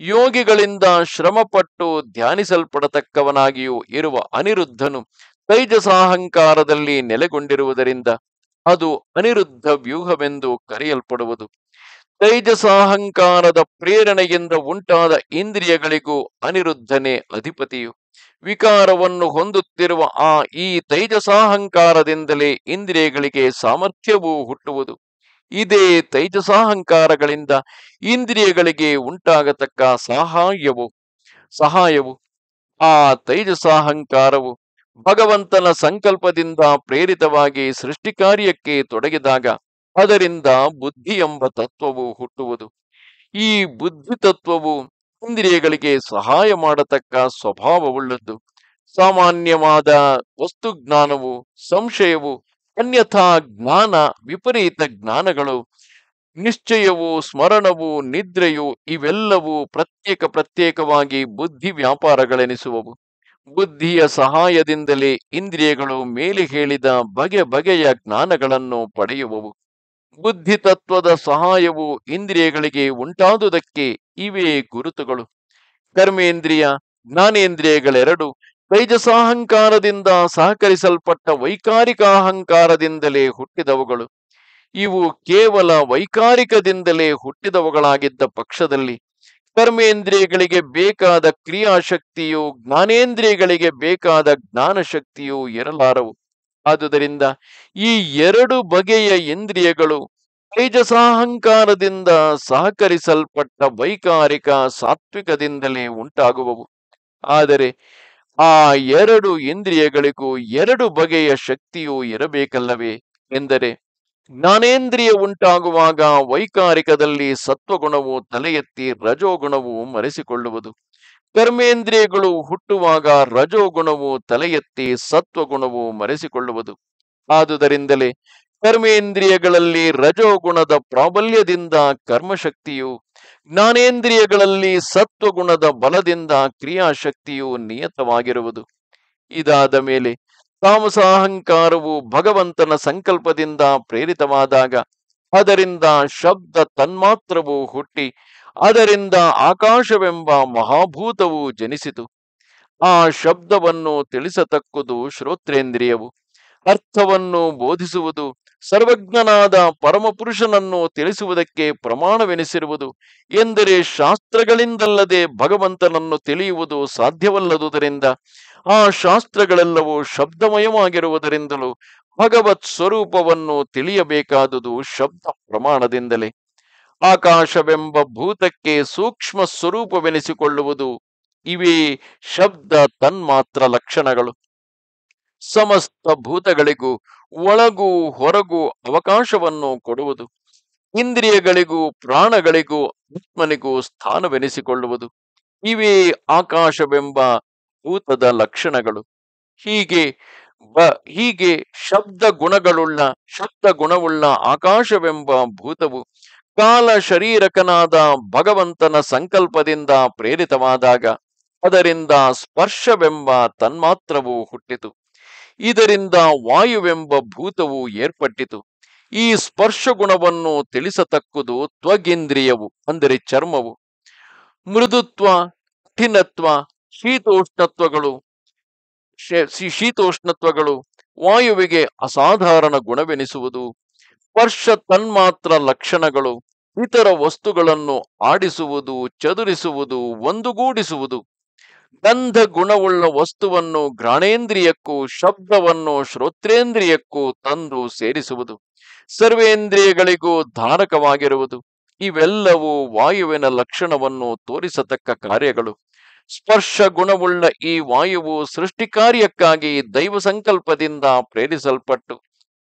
ಯೋಗಿಗಳಿಂದ ಶ್ರಮಪಟ್ಟು ಧ್ಯಾನಿಸಲ್ಪಡತಕ್ಕವನಾಗಿಯೂ ಇರುವ ಅನಿರುದ್ಧನು ತೈಜಸಾಹಂಕಾರದಲ್ಲಿ ನೆಲೆಗೊಂಡಿರುವುದರಿಂದ ಅದು ಅನಿರುದ್ಧ ವ್ಯೂಹವೆಂದು ಕರೆಯಲ್ಪಡುವುದು. ತೈಜಸಾಹಂಕಾರದ ಪ್ರೇರಣೆಯಿಂದ ಉಂಟಾದ ಇಂದ್ರಿಯಗಳಿಗೂ ಅನಿರುದ್ಧನೇ ಅಧಿಪತಿಯು. ವಿಕಾರವನ್ನು ಹೊಂದುತ್ತಿರುವ ಆ ಈ ತೈಜಸಾಹಂಕಾರದಿಂದಲೇ ಇಂದ್ರಿಯಗಳಿಗೆ ಸಾಮರ್ಥ್ಯವೂ ಹುಟ್ಟುವುದು. ಇದೇ ತೈಜಸಾಹಂಕಾರಗಳಿಂದ ಇಂದ್ರಿಯಗಳಿಗೆ ಉಂಟಾಗತಕ್ಕ ಸಹಾಯವು ಸಹಾಯವು. ಆ ತೈಜಸಾಹಂಕಾರವು ಭಗವಂತನ ಸಂಕಲ್ಪದಿಂದ ಪ್ರೇರಿತವಾಗಿ ಸೃಷ್ಟಿಕಾರ್ಯಕ್ಕೆ ತೊಡಗಿದಾಗ ಅದರಿಂದ ಬುದ್ಧಿ ಎಂಬ ತತ್ವವು ಹುಟ್ಟುವುದು. ಈ ಬುದ್ಧಿ ತತ್ವವು ಇಂದ್ರಿಯಗಳಿಗೆ ಸಹಾಯ ಮಾಡತಕ್ಕ ಸ್ವಭಾವವುಳ್ಳದ್ದು. ಸಾಮಾನ್ಯವಾದ ವಸ್ತು ಜ್ಞಾನವು ಸಂಶಯವು, ಅನ್ಯಥಾ ಜ್ಞಾನ, ವಿಪರೀತ ಜ್ಞಾನಗಳು, ನಿಶ್ಚಯವು, ಸ್ಮರಣವು, ನಿದ್ರೆಯು ಇವೆಲ್ಲವೂ ಪ್ರತ್ಯೇಕ ಪ್ರತ್ಯೇಕವಾಗಿ ಬುದ್ಧಿ ವ್ಯಾಪಾರಗಳೆನಿಸುವವು. ಬುದ್ಧಿಯ ಸಹಾಯದಿಂದಲೇ ಇಂದ್ರಿಯಗಳು ಮೇಲೆ ಹೇಳಿದ ಬಗೆ ಬಗೆಯ ಜ್ಞಾನಗಳನ್ನು ಪಡೆಯುವವು. ಬುದ್ಧಿ ತತ್ವದ ಸಹಾಯವು ಇಂದ್ರಿಯಗಳಿಗೆ ಉಂಟಾದುದಕ್ಕೆ ಇವೇ ಗುರುತುಗಳು. ಕರ್ಮೇಂದ್ರಿಯ, ಜ್ಞಾನೇಂದ್ರಿಯಗಳೆರಡು ತೈಜಸಾಹಂಕಾರದಿಂದ ಸಹಕರಿಸಲ್ಪಟ್ಟ ವೈಕಾರಿಕ ಅಹಂಕಾರದಿಂದಲೇ ಹುಟ್ಟಿದವುಗಳು. ಇವು ಕೇವಲ ವೈಕಾರಿಕದಿಂದಲೇ ಹುಟ್ಟಿದವುಗಳಾಗಿದ್ದ ಪಕ್ಷದಲ್ಲಿ ಕರ್ಮೇಂದ್ರಿಯಗಳಿಗೆ ಬೇಕಾದ ಕ್ರಿಯಾಶಕ್ತಿಯು ಜ್ಞಾನೇಂದ್ರಿಯಗಳಿಗೆ ಬೇಕಾದ ಜ್ಞಾನಶಕ್ತಿಯು ಇರಲಾರವು. ಆದುದರಿಂದ ಈ ಎರಡು ಬಗೆಯ ಇಂದ್ರಿಯಗಳು ತೇಜಸಾಹಂಕಾರದಿಂದ ಸಹಕರಿಸಲ್ಪಟ್ಟ ವೈಕಾರಿಕ ಸಾತ್ವಿಕದಿಂದಲೇ ಉಂಟಾಗುವವು. ಆದರೆ ಆ ಎರಡು ಇಂದ್ರಿಯಗಳಿಗೂ ಎರಡು ಬಗೆಯ ಶಕ್ತಿಯು ಇರಬೇಕಲ್ಲವೇ? ಎಂದರೆ ಜ್ಞಾನೇಂದ್ರಿಯ ಉಂಟಾಗುವಾಗ ವೈಕಾರಿಕದಲ್ಲಿ ಸತ್ವಗುಣವು ತಲೆ ಎತ್ತಿ ರಜೋಗುಣವು ಮರೆಸಿಕೊಳ್ಳುವುದು. ಕರ್ಮೇಂದ್ರಿಯಗಳು ಹುಟ್ಟುವಾಗ ರಜೋಗುಣವು ತಲೆ ಎತ್ತಿ ಸತ್ವಗುಣವು ಮರೆಸಿಕೊಳ್ಳುವುದು. ಆದುದರಿಂದಲೇ ಕರ್ಮೇಂದ್ರಿಯಗಳಲ್ಲಿ ರಜೋಗುಣದ ಪ್ರಾಬಲ್ಯದಿಂದ ಕರ್ಮಶಕ್ತಿಯು, ಜ್ಞಾನೇಂದ್ರಿಯಗಳಲ್ಲಿ ಸತ್ವಗುಣದ ಬಲದಿಂದ ಕ್ರಿಯಾಶಕ್ತಿಯು ನಿಯತವಾಗಿರುವುದು. ಇದಾದ ಮೇಲೆ ತಾಮಸಾಹಂಕಾರವು ಭಗವಂತನ ಸಂಕಲ್ಪದಿಂದ ಪ್ರೇರಿತವಾದಾಗ ಅದರಿಂದ ಶಬ್ದ ತನ್ಮಾತ್ರವು ಹುಟ್ಟಿ ಅದರಿಂದ ಆಕಾಶವೆಂಬ ಮಹಾಭೂತವು ಜನಿಸಿತು. ಆ ಶಬ್ದವನ್ನು ತಿಳಿಸತಕ್ಕುದು ಶ್ರೋತ್ರೇಂದ್ರಿಯವು. ಅರ್ಥವನ್ನು ಬೋಧಿಸುವುದು ಸರ್ವಜ್ಞನಾದ ಪರಮಪುರುಷನನ್ನು ತಿಳಿಸುವುದಕ್ಕೆ ಪ್ರಮಾಣವೆನಿಸಿರುವುದು, ಎಂದರೆ ಶಾಸ್ತ್ರಗಳಿಂದಲ್ಲದೆ ಭಗವಂತನನ್ನು ತಿಳಿಯುವುದು ಸಾಧ್ಯವಲ್ಲದುದರಿಂದ, ಆ ಶಾಸ್ತ್ರಗಳೆಲ್ಲವೂ ಶಬ್ದಮಯವಾಗಿರುವುದರಿಂದಲೂ ಭಗವತ್ ಸ್ವರೂಪವನ್ನು ತಿಳಿಯಬೇಕಾದುದು ಶಬ್ದ ಪ್ರಮಾಣದಿಂದಲೇ. ಆಕಾಶವೆಂಬ ಭೂತಕ್ಕೆ ಸೂಕ್ಷ್ಮ ಸ್ವರೂಪವೆನಿಸಿಕೊಳ್ಳುವುದು ಇವೇ ಶಬ್ದ ತನ್ಮಾತ್ರ ಲಕ್ಷಣಗಳು. ಸಮಸ್ತ ಭೂತಗಳಿಗೂ ಒಳಗೂ, ಹೊರಗೂ ಅವಕಾಶವನ್ನು ಕೊಡುವುದು. ಇಂದ್ರಿಯಗಳಿಗೂ, ಪ್ರಾಣಗಳಿಗೂ, ಆತ್ಮನಿಗೂ ಸ್ಥಾನವೆನಿಸಿಕೊಳ್ಳುವುದು. ಇವೇ ಆಕಾಶವೆಂಬ ಭೂತದ ಲಕ್ಷಣಗಳು. ಹೀಗೆ ಹೀಗೆ ಶಬ್ದ ಗುಣಗಳುಳ್ಳ ಶಬ್ದ ಗುಣವುಳ್ಳ ಆಕಾಶವೆಂಬ ಭೂತವು ಕಾಲ ಶರೀರಕನಾದ ಭಗವಂತನ ಸಂಕಲ್ಪದಿಂದ ಪ್ರೇರಿತವಾದಾಗ, ಅದರಿಂದ ಸ್ಪರ್ಶವೆಂಬ ತನ್ಮಾತ್ರವು ಹುಟ್ಟಿತು. ಇದರಿಂದ ವಾಯುವೆಂಬ ಭೂತವು ಏರ್ಪಟ್ಟಿತು. ಈ ಸ್ಪರ್ಶ ಗುಣವನ್ನು ತಿಳಿಸತಕ್ಕುದು ತ್ವಗೇಂದ್ರಿಯವು, ಅಂದರೆ ಚರ್ಮವು. ಮೃದುತ್ವ, ಕಠಿಣತ್ವ, ಶೀತೋಷ್ಣತ್ವಗಳು ಶೀತೋಷ್ಣತ್ವಗಳು ವಾಯುವಿಗೆ ಅಸಾಧಾರಣ ಗುಣವೆನಿಸುವುದು. ಸ್ಪರ್ಶ ತನ್ಮಾತ್ರ ಲಕ್ಷಣಗಳು ಇತರ ವಸ್ತುಗಳನ್ನು ಆಡಿಸುವುದು, ಚದುರಿಸುವುದು, ಒಂದುಗೂಡಿಸುವುದು. ಗಂಧ ಗುಣವುಳ್ಳ ವಸ್ತುವನ್ನು ಘ್ರಾಣೇಂದ್ರಿಯಕ್ಕೂ, ಶಬ್ದವನ್ನು ಶ್ರೋತ್ರೇಂದ್ರಿಯಕ್ಕೂ ತಂದು ಸೇರಿಸುವುದು, ಸರ್ವೇಂದ್ರಿಯಗಳಿಗೂ ಧಾರಕವಾಗಿರುವುದು. ಇವೆಲ್ಲವೂ ವಾಯುವಿನ ಲಕ್ಷಣವನ್ನು ತೋರಿಸತಕ್ಕ ಕಾರ್ಯಗಳು. ಸ್ಪರ್ಶ ಗುಣವುಳ್ಳ ಈ ವಾಯುವು ಸೃಷ್ಟಿ ಕಾರ್ಯಕ್ಕಾಗಿ ದೈವ ಸಂಕಲ್ಪದಿಂದ ಪ್ರೇರಿಸಲ್ಪಟ್ಟು,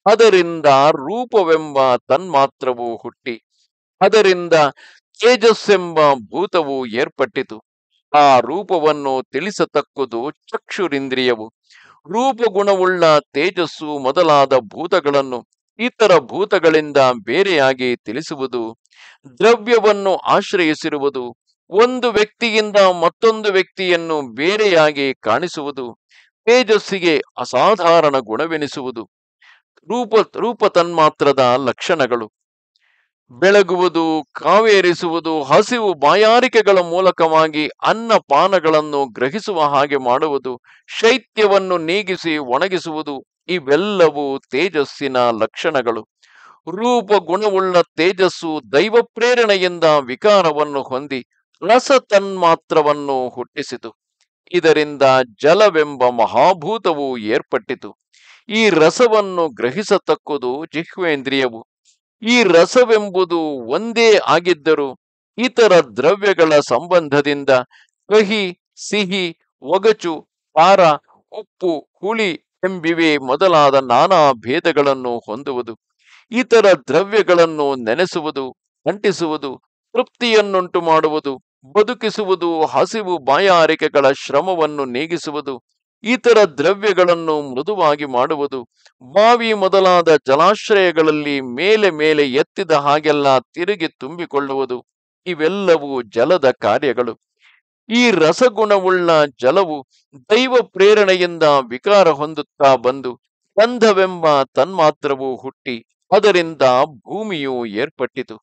ಅದರಿಂದ ರೂಪವೆಂಬ ತನ್ಮಾತ್ರವು ಹುಟ್ಟಿ, ಅದರಿಂದ ತೇಜಸ್ಸೆಂಬ ಭೂತವು ಏರ್ಪಟ್ಟಿತು. ಆ ರೂಪವನ್ನು ತಿಳಿಸತಕ್ಕುದು ಚಕ್ಷುರಿಂದ್ರಿಯವು. ರೂಪಗುಣವುಳ್ಳ ತೇಜಸ್ಸು ಮೊದಲಾದ ಭೂತಗಳನ್ನು ಇತರ ಭೂತಗಳಿಂದ ಬೇರೆಯಾಗಿ ತಿಳಿಸುವುದು, ದ್ರವ್ಯವನ್ನು ಆಶ್ರಯಿಸಿರುವುದು, ಒಂದು ವ್ಯಕ್ತಿಯಿಂದ ಮತ್ತೊಂದು ವ್ಯಕ್ತಿಯನ್ನು ಬೇರೆಯಾಗಿ ಕಾಣಿಸುವುದು, ತೇಜಸ್ಸಿಗೆ ಅಸಾಧಾರಣ ಗುಣವೆನಿಸುವುದು. ರೂಪ ರೂಪ ತನ್ಮಾತ್ರದ ಲಕ್ಷಣಗಳು. ಬೆಳಗುವುದು, ಕಾವೇರಿಸುವುದು, ಹಸಿವು ಬಾಯಾರಿಕೆಗಳ ಮೂಲಕವಾಗಿ ಅನ್ನ ಪಾನಗಳನ್ನು ಗ್ರಹಿಸುವ ಹಾಗೆ ಮಾಡುವುದು, ಶೈತ್ಯವನ್ನು ನೀಗಿಸಿ ಒಣಗಿಸುವುದು, ಇವೆಲ್ಲವೂ ತೇಜಸ್ಸಿನ ಲಕ್ಷಣಗಳು. ರೂಪ ಗುಣವುಳ್ಳ ತೇಜಸ್ಸು ದೈವ ಪ್ರೇರಣೆಯಿಂದ ವಿಕಾರವನ್ನು ಹೊಂದಿ ರಸ ತನ್ಮಾತ್ರವನ್ನು ಹುಟ್ಟಿಸಿತು. ಇದರಿಂದ ಜಲವೆಂಬ ಮಹಾಭೂತವು ಏರ್ಪಟ್ಟಿತು. ಈ ರಸವನ್ನು ಗ್ರಹಿಸತಕ್ಕುದು ಜಿಹ್ವೇಂದ್ರಿಯವು. ಈ ರಸವೆಂಬುದು ಒಂದೇ ಆಗಿದ್ದರೂ ಇತರ ದ್ರವ್ಯಗಳ ಸಂಬಂಧದಿಂದ ಕಹಿ, ಸಿಹಿ, ಒಗಚು, ಖಾರ, ಉಪ್ಪು, ಹುಳಿ ಎಂಬಿವೆ ಮೊದಲಾದ ನಾನಾ ಭೇದಗಳನ್ನು ಹೊಂದುವುದು. ಇತರ ದ್ರವ್ಯಗಳನ್ನು ನೆನೆಸುವುದು, ಅಂಟಿಸುವುದು ತೃಪ್ತಿಯನ್ನುಂಟು ಮಾಡುವುದು ಬದುಕಿಸುವುದು, ಹಸಿವು, ಬಾಯಾರಿಕೆಗಳ ಶ್ರಮವನ್ನು ನೀಗಿಸುವುದು ಇತರ ದ್ರವ್ಯಗಳನ್ನು ಮೃದುವಾಗಿ ಮಾಡುವುದು ಬಾವಿ ಮೊದಲಾದ ಜಲಾಶ್ರಯಗಳಲ್ಲಿ ಮೇಲೆ ಮೇಲೆ ಎತ್ತಿದ ಹಾಗೆಲ್ಲ ತಿರುಗಿ ತುಂಬಿಕೊಳ್ಳುವುದು ಇವೆಲ್ಲವೂ ಜಲದ ಕಾರ್ಯಗಳು. ಈ ರಸಗುಣವುಳ್ಳ ಜಲವು ದೈವ ಪ್ರೇರಣೆಯಿಂದ ವಿಕಾರ ಹೊಂದುತ್ತಾ ಬಂದು ಗಂಧವೆಂಬ ತನ್ಮಾತ್ರವು ಹುಟ್ಟಿ ಅದರಿಂದ ಭೂಮಿಯು ಏರ್ಪಟ್ಟಿತು.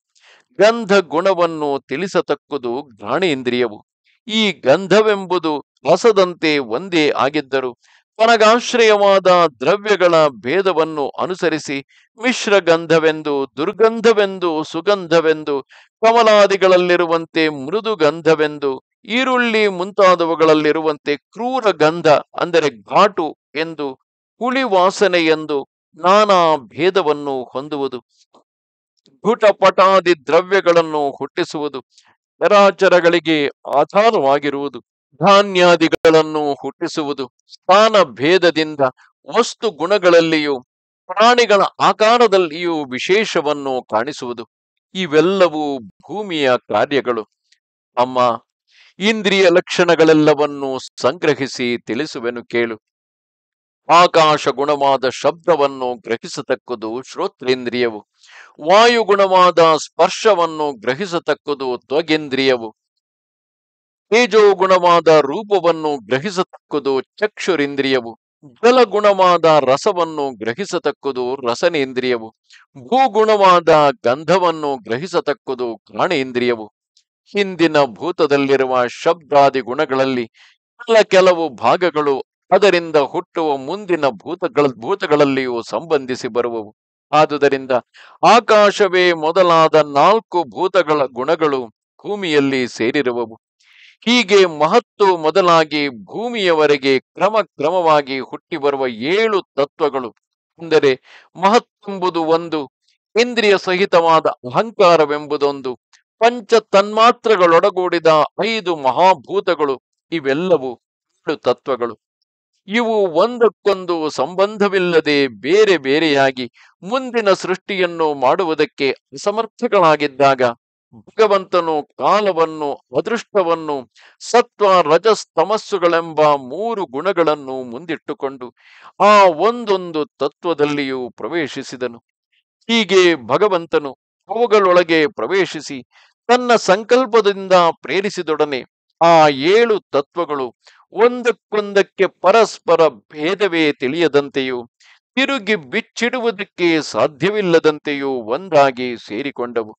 ಗಂಧ ಗುಣವನ್ನು ತಿಳಿಸತಕ್ಕುದು ಘ್ರಾಣೇಂದ್ರಿಯವು ಈ ಗಂಧವೆಂಬುದು ರಸದಂತೆ ಒಂದೇ ಆಗಿದ್ದರು. ಪರಗಾಶ್ರಯವಾದ ದ್ರವ್ಯಗಳ ಭೇದವನ್ನು ಅನುಸರಿಸಿ ಮಿಶ್ರ ಗಂಧವೆಂದು, ದುರ್ಗಂಧವೆಂದು, ಸುಗಂಧವೆಂದು, ಕಮಲಾದಿಗಳಲ್ಲಿರುವಂತೆ ಮೃದು ಗಂಧವೆಂದು, ಈರುಳ್ಳಿ ಮುಂತಾದವುಗಳಲ್ಲಿರುವಂತೆ ಕ್ರೂರ ಗಂಧ, ಅಂದರೆ ಘಾಟು ಎಂದು ಹುಳಿ ವಾಸನೆ ಎಂದು ನಾನಾ ಭೇದವನ್ನು ಹೊಂದುವುದು. ಘುಟಪಟಾದಿ ದ್ರವ್ಯಗಳನ್ನು ಹುಟ್ಟಿಸುವುದು. ಚರಾಚರಗಳಿಗೆ ಆಧಾರವಾಗಿರುವುದು, ಧಾನ್ಯಾದಿಗಳನ್ನು ಹುಟ್ಟಿಸುವುದು ಸ್ಥಾನ ಭೇದದಿಂದ ವಸ್ತು ಗುಣಗಳಲ್ಲಿಯೂ ಪ್ರಾಣಿಗಳ ಆಕಾರದಲ್ಲಿಯೂ ವಿಶೇಷವನ್ನು ಕಾಣಿಸುವುದು. ಇವೆಲ್ಲವೂ ಭೂಮಿಯ ಕಾರ್ಯಗಳು. ಅಮ್ಮ, ಇಂದ್ರಿಯ ಲಕ್ಷಣಗಳೆಲ್ಲವನ್ನೂ ಸಂಗ್ರಹಿಸಿ ತಿಳಿಸುವೆನು ಕೇಳು. ಆಕಾಶ ಗುಣವಾದ ಶಬ್ದವನ್ನು ಗ್ರಹಿಸತಕ್ಕದು ಶ್ರೋತ್ರೇಂದ್ರಿಯವು. ವಾಯುಗುಣವಾದ ಸ್ಪರ್ಶವನ್ನು ಗ್ರಹಿಸತಕ್ಕದು ತ್ವಗೇಂದ್ರಿಯವು. ತೇಜೋ ಗುಣವಾದ ರೂಪವನ್ನು ಗ್ರಹಿಸತಕ್ಕುದು ಚಕ್ಷುರಿಂದ್ರಿಯವು. ಜಲಗುಣವಾದ ರಸವನ್ನು ಗ್ರಹಿಸತಕ್ಕದು ರಸನೇಂದ್ರಿಯವು. ಭೂಗುಣವಾದ ಗಂಧವನ್ನು ಗ್ರಹಿಸತಕ್ಕದು ಘ್ರಾಣೇಂದ್ರಿಯವು ಹಿಂದಿನ ಭೂತದಲ್ಲಿರುವ ಶಬ್ದಾದಿ ಗುಣಗಳಲ್ಲಿ ಕೆಲ ಕೆಲವು ಭಾಗಗಳು ಅದರಿಂದ ಹುಟ್ಟುವ ಮುಂದಿನ ಭೂತಗಳ, ಭೂತಗಳಲ್ಲಿಯೂ ಸಂಬಂಧಿಸಿ ಬರುವವು. ಆದುದರಿಂದ ಆಕಾಶವೇ ಮೊದಲಾದ ನಾಲ್ಕು ಭೂತಗಳ ಗುಣಗಳು ಭೂಮಿಯಲ್ಲಿ ಸೇರಿರುವವು. ಹೀಗೆ ಮಹತ್ತು ಮೊದಲಾಗಿ ಭೂಮಿಯವರೆಗೆ ಕ್ರಮ ಕ್ರಮವಾಗಿ ಹುಟ್ಟಿ ಬರುವ ಏಳು ತತ್ವಗಳು. ಅಂದರೆ ಮಹತ್ತೆಂಬುದು ಒಂದು, ಇಂದ್ರಿಯ ಸಹಿತವಾದ ಅಹಂಕಾರವೆಂಬುದೊಂದು, ಪಂಚ ತನ್ಮಾತ್ರಗಳೊಡಗೂಡಿದ ಐದು ಮಹಾಭೂತಗಳು, ಇವೆಲ್ಲವೂ ಏಳು ತತ್ವಗಳು. ಇವು ಒಂದಕ್ಕೊಂದು ಸಂಬಂಧವಿಲ್ಲದೆ ಬೇರೆ ಬೇರೆಯಾಗಿ ಮುಂದಿನ ಸೃಷ್ಟಿಯನ್ನು ಮಾಡುವುದಕ್ಕೆ ಅಸಮರ್ಥಗಳಾಗಿದ್ದಾಗ ಭಗವಂತನು ಕಾಲವನ್ನು, ಅದೃಷ್ಟವನ್ನು, ಸತ್ವ, ರಜಸ್, ತಮಸ್ಸುಗಳೆಂಬ ಮೂರು ಗುಣಗಳನ್ನು ಮುಂದಿಟ್ಟುಕೊಂಡು ಆ ಒಂದೊಂದು ತತ್ವದಲ್ಲಿಯೂ ಪ್ರವೇಶಿಸಿದನು. ಹೀಗೆ ಭಗವಂತನು ಅವುಗಳೊಳಗೆ ಪ್ರವೇಶಿಸಿ ತನ್ನ ಸಂಕಲ್ಪದಿಂದ ಪ್ರೇರಿಸಿದೊಡನೆ ಆ ಏಳು ತತ್ವಗಳು ಒಂದಕ್ಕೊಂದಕ್ಕೆ ಪರಸ್ಪರ ಭೇದವೇ ತಿಳಿಯದಂತೆಯೂ, ತಿರುಗಿ ಬಿಚ್ಚಿಡುವುದಕ್ಕೆ ಸಾಧ್ಯವಿಲ್ಲದಂತೆಯೂ ಒಂದಾಗಿ ಸೇರಿಕೊಂಡವು.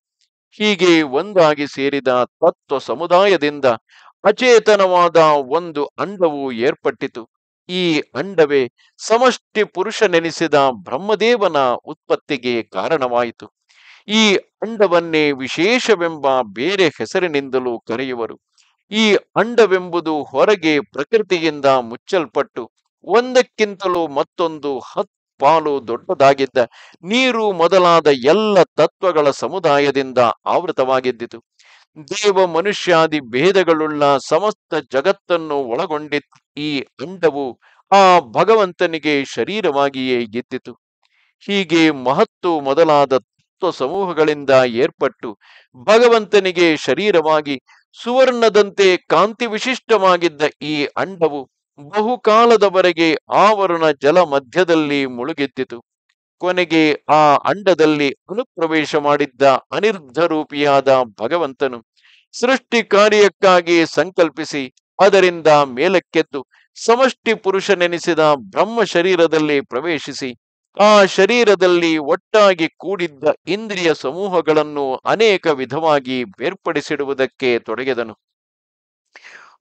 ಹೀಗೆ ಒಂದಾಗಿ ಸೇರಿದ ತತ್ವ ಸಮುದಾಯದಿಂದ ಅಚೇತನವಾದ ಒಂದು ಅಂಡವು ಏರ್ಪಟ್ಟಿತು. ಈ ಅಂಡವೇ ಸಮಷ್ಟಿ ಪುರುಷನೆನಿಸಿದ ಬ್ರಹ್ಮದೇವನ ಉತ್ಪತ್ತಿಗೆ ಕಾರಣವಾಯಿತು. ಈ ಅಂಡವನ್ನೇ ವಿಶೇಷವೆಂಬ ಬೇರೆ ಹೆಸರಿನಿಂದಲೂ ಕರೆಯುವರು. ಈ ಅಂಡವೆಂಬುದು ಹೊರಗೆ ಪ್ರಕೃತಿಯಿಂದ ಮುಚ್ಚಲ್ಪಟ್ಟು ಒಂದಕ್ಕಿಂತಲೂ ಮತ್ತೊಂದು ಹತ್ತು ಪಾಲು ದೊಡ್ಡದಾಗಿದ್ದ ನೀರು ಮೊದಲಾದ ಎಲ್ಲ ತತ್ವಗಳ ಸಮುದಾಯದಿಂದ ಆವೃತವಾಗಿದ್ದಿತು. ದೇವ ಮನುಷ್ಯಾದಿ ಭೇದಗಳುಳ್ಳ ಸಮಸ್ತ ಜಗತ್ತನ್ನು ಒಳಗೊಂಡಿತ್ತು ಈ ಅಂಡವು ಆ ಭಗವಂತನಿಗೆ ಶರೀರವಾಗಿಯೇ ಇದ್ದಿತು. ಹೀಗೆ ಮಹತ್ತು ಮೊದಲಾದ ತತ್ವ ಸಮೂಹಗಳಿಂದ ಏರ್ಪಟ್ಟು ಭಗವಂತನಿಗೆ ಶರೀರವಾಗಿ ಸುವರ್ಣದಂತೆ ಕಾಂತಿ ವಿಶಿಷ್ಟವಾಗಿದ್ದ ಈ ಅಂಡವು ಬಹುಕಾಲದವರೆಗೆ ಆವರಣ ಜಲ ಮಧ್ಯದಲ್ಲಿ ಮುಳುಗೆದ್ದಿತು. ಕೊನೆಗೆ ಆ ಅಂಡದಲ್ಲಿ ಅನುಪ್ರವೇಶ ಮಾಡಿದ್ದ ಅನಿರ್ಧ ರೂಪಿಯಾದ ಭಗವಂತನು ಸೃಷ್ಟಿ ಕಾರ್ಯಕ್ಕಾಗಿ ಸಂಕಲ್ಪಿಸಿ ಅದರಿಂದ ಮೇಲಕ್ಕೆದ್ದು ಸಮಷ್ಟಿ ಪುರುಷನೆನಿಸಿದ ಬ್ರಹ್ಮ ಶರೀರದಲ್ಲಿ ಪ್ರವೇಶಿಸಿ ಆ ಶರೀರದಲ್ಲಿ ಒಟ್ಟಾಗಿ ಕೂಡಿದ್ದ ಇಂದ್ರಿಯ ಸಮೂಹಗಳನ್ನು ಅನೇಕ ವಿಧವಾಗಿ ಬೇರ್ಪಡಿಸಿಡುವುದಕ್ಕೆ ತೊಡಗಿದನು.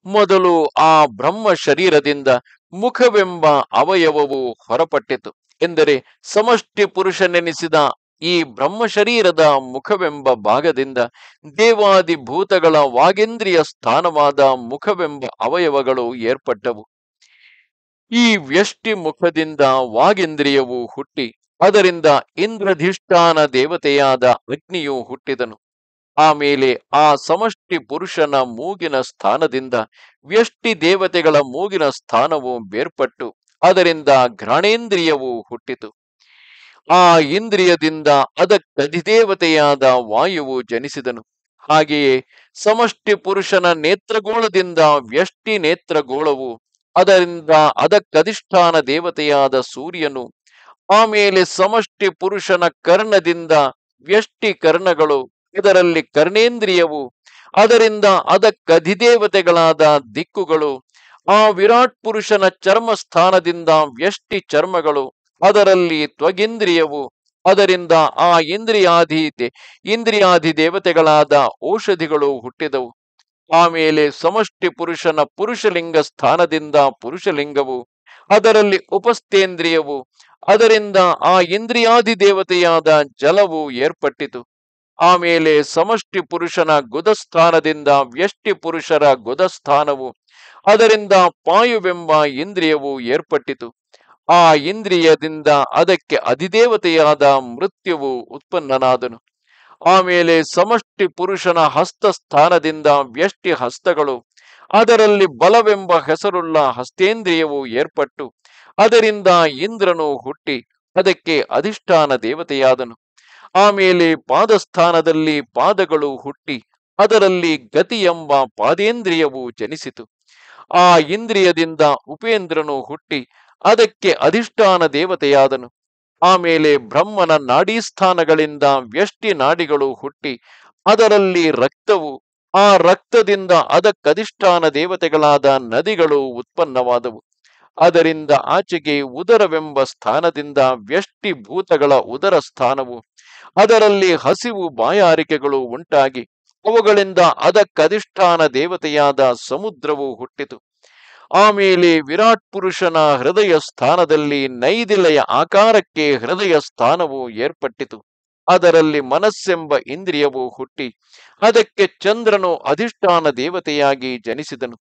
ಮೊದಲು ಆ ಬ್ರಹ್ಮ ಶರೀರದಿಂದ ಮುಖವೆಂಬ ಅವಯವವು ಹೊರಪಟ್ಟಿತು. ಎಂದರೆ ಸಮಷ್ಟಿ ಪುರುಷನೆನಿಸಿದ ಈ ಬ್ರಹ್ಮ ಶರೀರದ ಮುಖವೆಂಬ ಭಾಗದಿಂದ ದೇವಾದಿ ಭೂತಗಳ ವಾಗೇಂದ್ರಿಯ ಸ್ಥಾನವಾದ ಮುಖವೆಂಬ ಅವಯವಗಳು ಏರ್ಪಟ್ಟವು. ಈ ವ್ಯಷ್ಟಿ ಮುಖದಿಂದ ವಾಗೇಂದ್ರಿಯವು ಹುಟ್ಟಿ, ಅದರಿಂದ ಇಂದ್ರಧಿಷ್ಠಾನ ದೇವತೆಯಾದ ಅಗ್ನಿಯು ಹುಟ್ಟಿದನು. ಆಮೇಲೆ ಆ ಸಮಷ್ಟಿ ಪುರುಷನ ಮೂಗಿನ ಸ್ಥಾನದಿಂದ ವ್ಯಷ್ಟಿ ದೇವತೆಗಳ ಮೂಗಿನ ಸ್ಥಾನವು ಬೇರ್ಪಟ್ಟು, ಅದರಿಂದ ಘ್ರಾಣೇಂದ್ರಿಯವು ಹುಟ್ಟಿತು. ಆ ಇಂದ್ರಿಯದಿಂದ ಅದಕ್ಕಧಿದೇವತೆಯಾದ ವಾಯುವು ಜನಿಸಿದನು. ಹಾಗೆಯೇ ಸಮಷ್ಟಿ ಪುರುಷನ ನೇತ್ರಗೋಳದಿಂದ ವ್ಯಷ್ಟಿ ನೇತ್ರಗೋಳವು ಅದರಿಂದ ಅದಕ್ಕಧಿಷ್ಠಾನ ದೇವತೆಯಾದ ಸೂರ್ಯನು ಆಮೇಲೆ ಸಮಷ್ಟಿ ಪುರುಷನ ಕರ್ಣದಿಂದ ವ್ಯಷ್ಟಿ ಕರ್ಣಗಳು, ಇದರಲ್ಲಿ ಕರ್ಣೇಂದ್ರಿಯವು, ಅದರಿಂದ ಅದಕ್ಕಧಿದೇವತೆಗಳಾದ ದಿಕ್ಕುಗಳು, ಆ ವಿರಾಟ್ ಪುರುಷನ ಚರ್ಮ ಸ್ಥಾನದಿಂದ ವ್ಯಷ್ಟಿ ಚರ್ಮಗಳು, ಅದರಲ್ಲಿ ತ್ವಗಿಂದ್ರಿಯವು, ಅದರಿಂದ ಆ ಇಂದ್ರಿಯಾಧಿ ಇಂದ್ರಿಯಾಧಿ ದೇವತೆಗಳಾದ ಔಷಧಿಗಳು ಹುಟ್ಟಿದವು. ಆಮೇಲೆ ಸಮಷ್ಟಿ ಪುರುಷನ ಪುರುಷಲಿಂಗ ಸ್ಥಾನದಿಂದ ಪುರುಷಲಿಂಗವು, ಅದರಲ್ಲಿ ಉಪಸ್ಥೇಂದ್ರಿಯವು, ಅದರಿಂದ ಆ ಇಂದ್ರಿಯಾದಿ ದೇವತೆಯಾದ ಜಲವು ಏರ್ಪಟ್ಟಿತು. ಆಮೇಲೆ ಸಮಷ್ಟಿ ಪುರುಷನ ಗುದಸ್ಥಾನದಿಂದ ವ್ಯಷ್ಟಿ ಪುರುಷರ ಗುದಸ್ಥಾನವು, ಅದರಿಂದ ಪಾಯುವೆಂಬ ಇಂದ್ರಿಯವು ಏರ್ಪಟ್ಟಿತು. ಆ ಇಂದ್ರಿಯದಿಂದ ಅದಕ್ಕೆ ಅಧಿದೇವತೆಯಾದ ಮೃತ್ಯುವು ಉತ್ಪನ್ನನಾದನು. ಆಮೇಲೆ ಸಮಷ್ಟಿ ಪುರುಷನ ಹಸ್ತಸ್ಥಾನದಿಂದ ವ್ಯಷ್ಟಿ ಹಸ್ತಗಳು. ಅದರಲ್ಲಿ ಬಲವೆಂಬ ಹೆಸರುಳ್ಳ ಹಸ್ತೇಂದ್ರಿಯವು ಏರ್ಪಟ್ಟು, ಅದರಿಂದ ಇಂದ್ರನು ಹುಟ್ಟಿ, ಅದಕ್ಕೆ ಅಧಿಷ್ಠಾನ ದೇವತೆಯಾದನು. ಆಮೇಲೆ ಪಾದಸ್ಥಾನದಲ್ಲಿ ಪಾದಗಳು ಹುಟ್ಟಿ, ಅದರಲ್ಲಿ ಗತಿ ಎಂಬ ಪಾದೇಂದ್ರಿಯವು ಜನಿಸಿತು. ಆ ಇಂದ್ರಿಯದಿಂದ ಉಪೇಂದ್ರನು ಹುಟ್ಟಿ, ಅದಕ್ಕೆ ಅಧಿಷ್ಠಾನ ದೇವತೆಯಾದನು. ಆಮೇಲೆ ಬ್ರಹ್ಮನ ನಾಡಿ ಸ್ಥಾನಗಳಿಂದ ವ್ಯಷ್ಟಿ ನಾಡಿಗಳು ಹುಟ್ಟಿ, ಅದರಲ್ಲಿ ರಕ್ತವು, ಆ ರಕ್ತದಿಂದ ಅದಕ್ಕಧಿಷ್ಠಾನ ದೇವತೆಗಳಾದ ನದಿಗಳು ಉತ್ಪನ್ನವಾದವು. ಅದರಿಂದ ಆಚೆಗೆ ಉದರವೆಂಬ ಸ್ಥಾನದಿಂದ ವ್ಯಷ್ಟಿ ಭೂತಗಳ ಉದರ ಸ್ಥಾನವು, ಅದರಲ್ಲಿ ಹಸಿವು ಬಾಯಾರಿಕೆಗಳು ಉಂಟಾಗಿ, ಅವುಗಳಿಂದ ಅದಕ್ಕಧಿಷ್ಠಾನ ದೇವತೆಯಾದ ಸಮುದ್ರವು ಹುಟ್ಟಿತು. ಆಮೇಲೆ ವಿರಾಟ್ ಪುರುಷನ ಹೃದಯ ಸ್ಥಾನದಲ್ಲಿ ನೈದಿಲೆಯ ಆಕಾರಕ್ಕೆ ಹೃದಯ ಸ್ಥಾನವು ಏರ್ಪಟ್ಟಿತು. ಅದರಲ್ಲಿ ಮನಸ್ಸೆಂಬ ಇಂದ್ರಿಯವು ಹುಟ್ಟಿ, ಅದಕ್ಕೆ ಚಂದ್ರನು ಅಧಿಷ್ಠಾನ ದೇವತೆಯಾಗಿ ಜನಿಸಿದನು.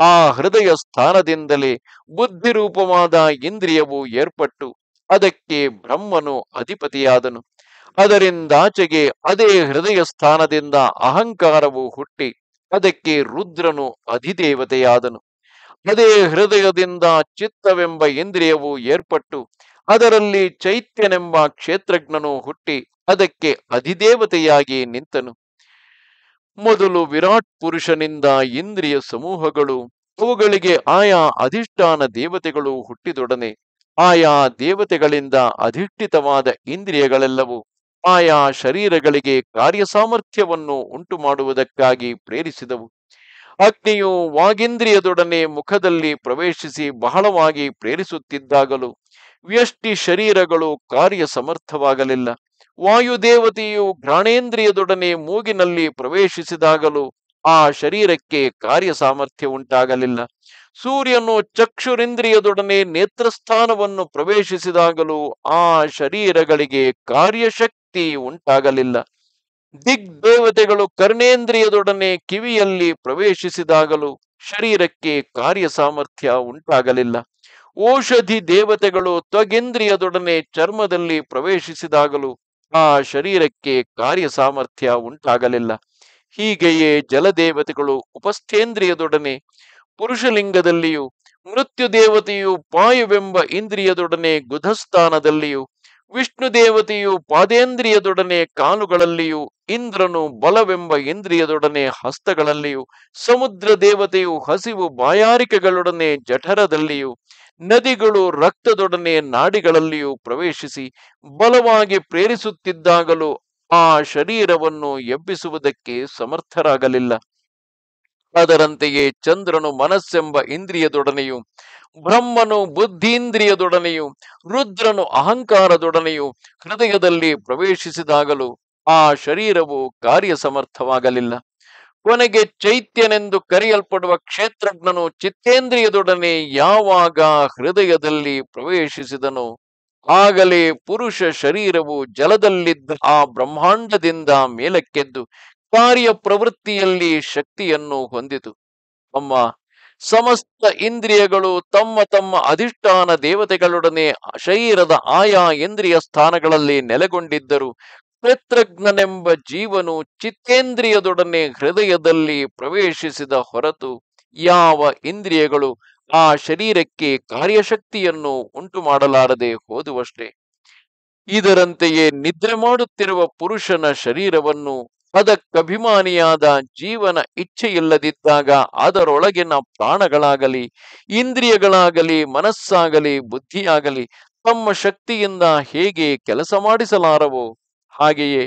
ಆ ಹೃದಯ ಸ್ಥಾನದಿಂದಲೇ ಬುದ್ಧಿರೂಪವಾದ ಇಂದ್ರಿಯವು ಏರ್ಪಟ್ಟು, ಅದಕ್ಕೆ ಬ್ರಹ್ಮನು ಅಧಿಪತಿಯಾದನು. ಅದರಿಂದಾಚೆಗೆ ಅದೇ ಹೃದಯ ಸ್ಥಾನದಿಂದ ಅಹಂಕಾರವು ಹುಟ್ಟಿ, ಅದಕ್ಕೆ ರುದ್ರನು ಅಧಿದೇವತೆಯಾದನು. ಅದೇ ಹೃದಯದಿಂದ ಚಿತ್ತವೆಂಬ ಇಂದ್ರಿಯವು ಏರ್ಪಟ್ಟು ಅದರಲ್ಲಿ ಚೈತ್ಯನೆಂಬ ಕ್ಷೇತ್ರಜ್ಞನು ಹುಟ್ಟಿ ಅದಕ್ಕೆ ಅಧಿದೇವತೆಯಾಗಿ ನಿಂತನು. ಮೊದಲು ವಿರಾಟ್ ಪುರುಷನಿಂದ ಇಂದ್ರಿಯ ಸಮೂಹಗಳು, ಅವುಗಳಿಗೆ ಆಯಾ ಅಧಿಷ್ಠಾನ ದೇವತೆಗಳು ಹುಟ್ಟಿದೊಡನೆ ಆಯಾ ದೇವತೆಗಳಿಂದ ಅಧಿಷ್ಠಿತವಾದ ಇಂದ್ರಿಯಗಳೆಲ್ಲವೂ ಆಯಾ ಶರೀರಗಳಿಗೆ ಕಾರ್ಯ ಸಾಮರ್ಥ್ಯವನ್ನು ಉಂಟು ಮಾಡುವುದಕ್ಕಾಗಿ ಪ್ರೇರಿಸಿದವು. ಅಗ್ನಿಯು ವಾಗೇಂದ್ರಿಯದೊಡನೆ ಮುಖದಲ್ಲಿ ಪ್ರವೇಶಿಸಿ ಬಹಳವಾಗಿ ಪ್ರೇರಿಸುತ್ತಿದ್ದಾಗಲೂ ವ್ಯಷ್ಟಿ ಶರೀರಗಳು ಕಾರ್ಯ ಸಮರ್ಥವಾಗಲಿಲ್ಲ ವಾಯುದೇವತೆಯು ಘ್ರಾಣೇಂದ್ರಿಯದೊಡನೆ ಮೂಗಿನಲ್ಲಿ ಪ್ರವೇಶಿಸಿದಾಗಲೂ ಆ ಶರೀರಕ್ಕೆ ಕಾರ್ಯ ಸಾಮರ್ಥ್ಯ ಉಂಟಾಗಲಿಲ್ಲ. ಸೂರ್ಯನು ಚಕ್ಷುರಿಂದ್ರಿಯದೊಡನೆ ನೇತ್ರಸ್ಥಾನವನ್ನು ಪ್ರವೇಶಿಸಿದಾಗಲೂ ಆ ಶರೀರಗಳಿಗೆ ಕಾರ್ಯಶಕ್ತಿ ಉಂಟಾಗಲಿಲ್ಲ. ದಿಗ್ದೇವತೆಗಳು ಕರ್ಣೇಂದ್ರಿಯದೊಡನೆ ಕಿವಿಯಲ್ಲಿ ಪ್ರವೇಶಿಸಿದಾಗಲೂ ಶರೀರಕ್ಕೆ ಕಾರ್ಯ ಸಾಮರ್ಥ್ಯ ಉಂಟಾಗಲಿಲ್ಲ. ಔಷಧಿ ದೇವತೆಗಳು ತ್ವಗೇಂದ್ರಿಯದೊಡನೆ ಚರ್ಮದಲ್ಲಿ ಪ್ರವೇಶಿಸಿದಾಗಲೂ ಆ ಶರೀರಕ್ಕೆ ಕಾರ್ಯ ಸಾಮರ್ಥ್ಯ ಉಂಟಾಗಲಿಲ್ಲ. ಹೀಗೆಯೇ ಜಲದೇವತೆಗಳು ಉಪಸ್ಥೇಂದ್ರಿಯದೊಡನೆ ಪುರುಷಲಿಂಗದಲ್ಲಿಯೂ ಮೃತ್ಯು ದೇವತೆಯು ಪಾಯುವೆಂಬ ಇಂದ್ರಿಯದೊಡನೆ ಗುಧಸ್ಥಾನದಲ್ಲಿಯೂ ವಿಷ್ಣು ದೇವತೆಯು ಪಾದೇಂದ್ರಿಯದೊಡನೆ ಕಾಲುಗಳಲ್ಲಿಯೂ, ಇಂದ್ರನು ಬಲವೆಂಬ ಇಂದ್ರಿಯದೊಡನೆ ಹಸ್ತಗಳಲ್ಲಿಯೂ, ಸಮುದ್ರ ದೇವತೆಯು ಹಸಿವು ಬಾಯಾರಿಕೆಗಳೊಡನೆ ಜಠರದಲ್ಲಿಯೂ, ನದಿಗಳು ರಕ್ತದೊಡನೆ ನಾಡಿಗಳಲ್ಲಿಯೂ ಪ್ರವೇಶಿಸಿ ಬಲವಾಗಿ ಪ್ರೇರಿಸುತ್ತಿದ್ದಾಗಲೂ ಆ ಶರೀರವನ್ನು ಎಬ್ಬಿಸುವುದಕ್ಕೆ ಸಮರ್ಥರಾಗಲಿಲ್ಲ. ಅದರಂತೆಯೇ ಚಂದ್ರನು ಮನಸ್ಸೆಂಬ ಇಂದ್ರಿಯದೊಡನೆಯು, ಬ್ರಹ್ಮನು ಬುದ್ಧೀಂದ್ರಿಯದೊಡನೆಯು, ರುದ್ರನು ಅಹಂಕಾರದೊಡನೆಯು ಹೃದಯದಲ್ಲಿ ಪ್ರವೇಶಿಸಿದಾಗಲೂ ಆ ಶರೀರವು ಕಾರ್ಯ ಸಮರ್ಥವಾಗಲಿಲ್ಲ ಕೊನೆಗೆ ಚೈತ್ಯನೆಂದು ಕರೆಯಲ್ಪಡುವ ಕ್ಷೇತ್ರಜ್ಞನು ಚಿತ್ತೇಂದ್ರಿಯದೊಡನೆ ಯಾವಾಗ ಹೃದಯದಲ್ಲಿ ಪ್ರವೇಶಿಸಿದನು, ಆಗಲೇ ಪುರುಷ ಶರೀರವು ಜಲದಲ್ಲಿದ್ದ ಆ ಬ್ರಹ್ಮಾಂಡದಿಂದ ಮೇಲಕ್ಕೆದ್ದು ಕಾರ್ಯ ಪ್ರವೃತ್ತಿಯಲ್ಲಿ ಶಕ್ತಿಯನ್ನು ಹೊಂದಿತು. ಅಮ್ಮ ಸಮಸ್ತ ಇಂದ್ರಿಯಗಳು ತಮ್ಮ ತಮ್ಮ ಅಧಿಷ್ಠಾನ ದೇವತೆಗಳೊಡನೆ ಶರೀರದ ಆಯಾ ಇಂದ್ರಿಯ ಸ್ಥಾನಗಳಲ್ಲಿ ನೆಲೆಗೊಂಡಿದ್ದರು. ಕ್ಷೇತ್ರಜ್ಞನೆಂಬ ಜೀವನು ಚಿತ್ತೇಂದ್ರಿಯದೊಡನೆ ಹೃದಯದಲ್ಲಿ ಪ್ರವೇಶಿಸಿದ ಹೊರತು ಯಾವ ಇಂದ್ರಿಯಗಳು ಆ ಶರೀರಕ್ಕೆ ಕಾರ್ಯಶಕ್ತಿಯನ್ನು ಉಂಟು ಮಾಡಲಾರದೆ ಹೋದುವಷ್ಟೇ. ಇದರಂತೆಯೇ ನಿದ್ರೆ ಮಾಡುತ್ತಿರುವ ಪುರುಷನ ಶರೀರವನ್ನು ಅದಕ್ಕಭಿಮಾನಿಯಾದ ಜೀವನ ಇಚ್ಛೆಯಿಲ್ಲದಿದ್ದಾಗ ಅದರೊಳಗಿನ ಪ್ರಾಣಗಳಾಗಲಿ, ಇಂದ್ರಿಯಗಳಾಗಲಿ, ಮನಸ್ಸಾಗಲಿ, ಬುದ್ಧಿಯಾಗಲಿ, ತಮ್ಮ ಶಕ್ತಿಯಿಂದ ಹೇಗೆ ಕೆಲಸ ಮಾಡಿಸಲಾರವು ಹಾಗೆಯೇ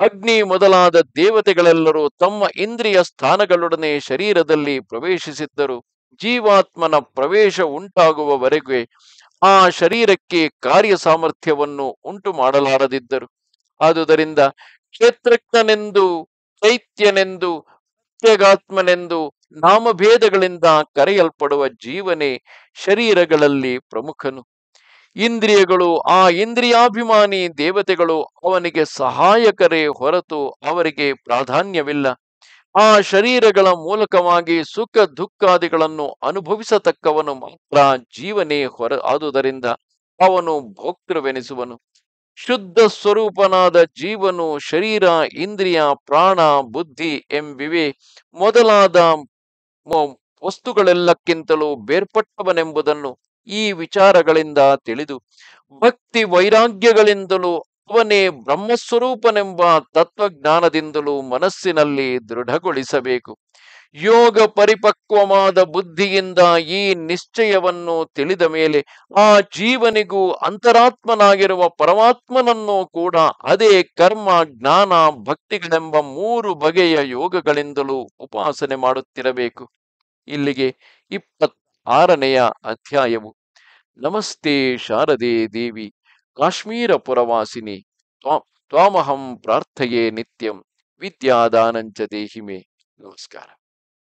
ಅಗ್ನಿ ಮೊದಲಾದ ದೇವತೆಗಳೆಲ್ಲರೂ ತಮ್ಮ ಇಂದ್ರಿಯ ಸ್ಥಾನಗಳೊಡನೆ ಶರೀರದಲ್ಲಿ ಪ್ರವೇಶಿಸಿದ್ದರು. ಜೀವಾತ್ಮನ ಪ್ರವೇಶ ಉಂಟಾಗುವವರೆಗೆ ಆ ಶರೀರಕ್ಕೆ ಕಾರ್ಯ ಸಾಮರ್ಥ್ಯವನ್ನು ಉಂಟು ಮಾಡಲಾರದಿದ್ದರು ಆದುದರಿಂದ ಕ್ಷೇತ್ರಜ್ಞನೆಂದು, ಚೈತ್ಯನೆಂದು, ಸತ್ಯಗಾತ್ಮನೆಂದು ನಾಮಭೇದಗಳಿಂದ ಕರೆಯಲ್ಪಡುವ ಜೀವನೇ ಶರೀರಗಳಲ್ಲಿ ಪ್ರಮುಖನು. ಇಂದ್ರಿಯಗಳು, ಆ ಇಂದ್ರಿಯಾಭಿಮಾನಿ ದೇವತೆಗಳು ಅವನಿಗೆ ಸಹಾಯಕರೇ ಹೊರತು ಅವರಿಗೆ ಪ್ರಾಧಾನ್ಯವಿಲ್ಲ. ಆ ಶರೀರಗಳ ಮೂಲಕವಾಗಿ ಸುಖ ದುಃಖಾದಿಗಳನ್ನು ಅನುಭವಿಸತಕ್ಕವನು ಮಾತ್ರ ಜೀವನೇ ಹೊರ ಆದುದರಿಂದ ಅವನು ಭೋಕ್ತೃವೆನಿಸುವನು. ಶುದ್ಧ ಸ್ವರೂಪನಾದ ಜೀವನು ಶರೀರ, ಇಂದ್ರಿಯ, ಪ್ರಾಣ, ಬುದ್ಧಿ ಎಂಬಿವೆ. ಮೊದಲಾದ ವಸ್ತುಗಳೆಲ್ಲಕ್ಕಿಂತಲೂ ಬೇರ್ಪಟ್ಟವನೆಂಬುದನ್ನು ಈ ವಿಚಾರಗಳಿಂದ ತಿಳಿದು, ಭಕ್ತಿ ವೈರಾಗ್ಯಗಳಿಂದಲೂ ಅವನೇ ಬ್ರಹ್ಮಸ್ವರೂಪನೆಂಬ ತತ್ವಜ್ಞಾನದಿಂದಲೂ ಮನಸ್ಸಿನಲ್ಲಿ ದೃಢಗೊಳಿಸಬೇಕು. ಯೋಗ ಪರಿಪಕ್ವವಾದ ಬುದ್ಧಿಯಿಂದ ಈ ನಿಶ್ಚಯವನ್ನು ತಿಳಿದ ಮೇಲೆ ಆ ಜೀವನಿಗೂ ಅಂತರಾತ್ಮನಾಗಿರುವ ಪರಮಾತ್ಮನನ್ನು ಕೂಡ ಅದೇ ಕರ್ಮ, ಜ್ಞಾನ, ಭಕ್ತಿಗಳೆಂಬ ಮೂರು ಬಗೆಯ ಯೋಗಗಳಿಂದಲೂ ಉಪಾಸನೆ ಮಾಡುತ್ತಿರಬೇಕು. ಇಲ್ಲಿಗೆ ಇಪ್ಪತ್ ಆರನೆಯ ಅಧ್ಯಾಯವು. ನಮಸ್ತೆ ಶಾರದೆ ದೇವಿ ಕಾಶ್ಮೀರ ಪುರವಾಸಿನಿ ತ್ವಾಮಹಂ ಪ್ರಾರ್ಥೆಯೇ ನಿತ್ಯಂ, ವಿದ್ಯಾದಾನಂಚ ದೇಹಿಮೆ. ನಮಸ್ಕಾರ.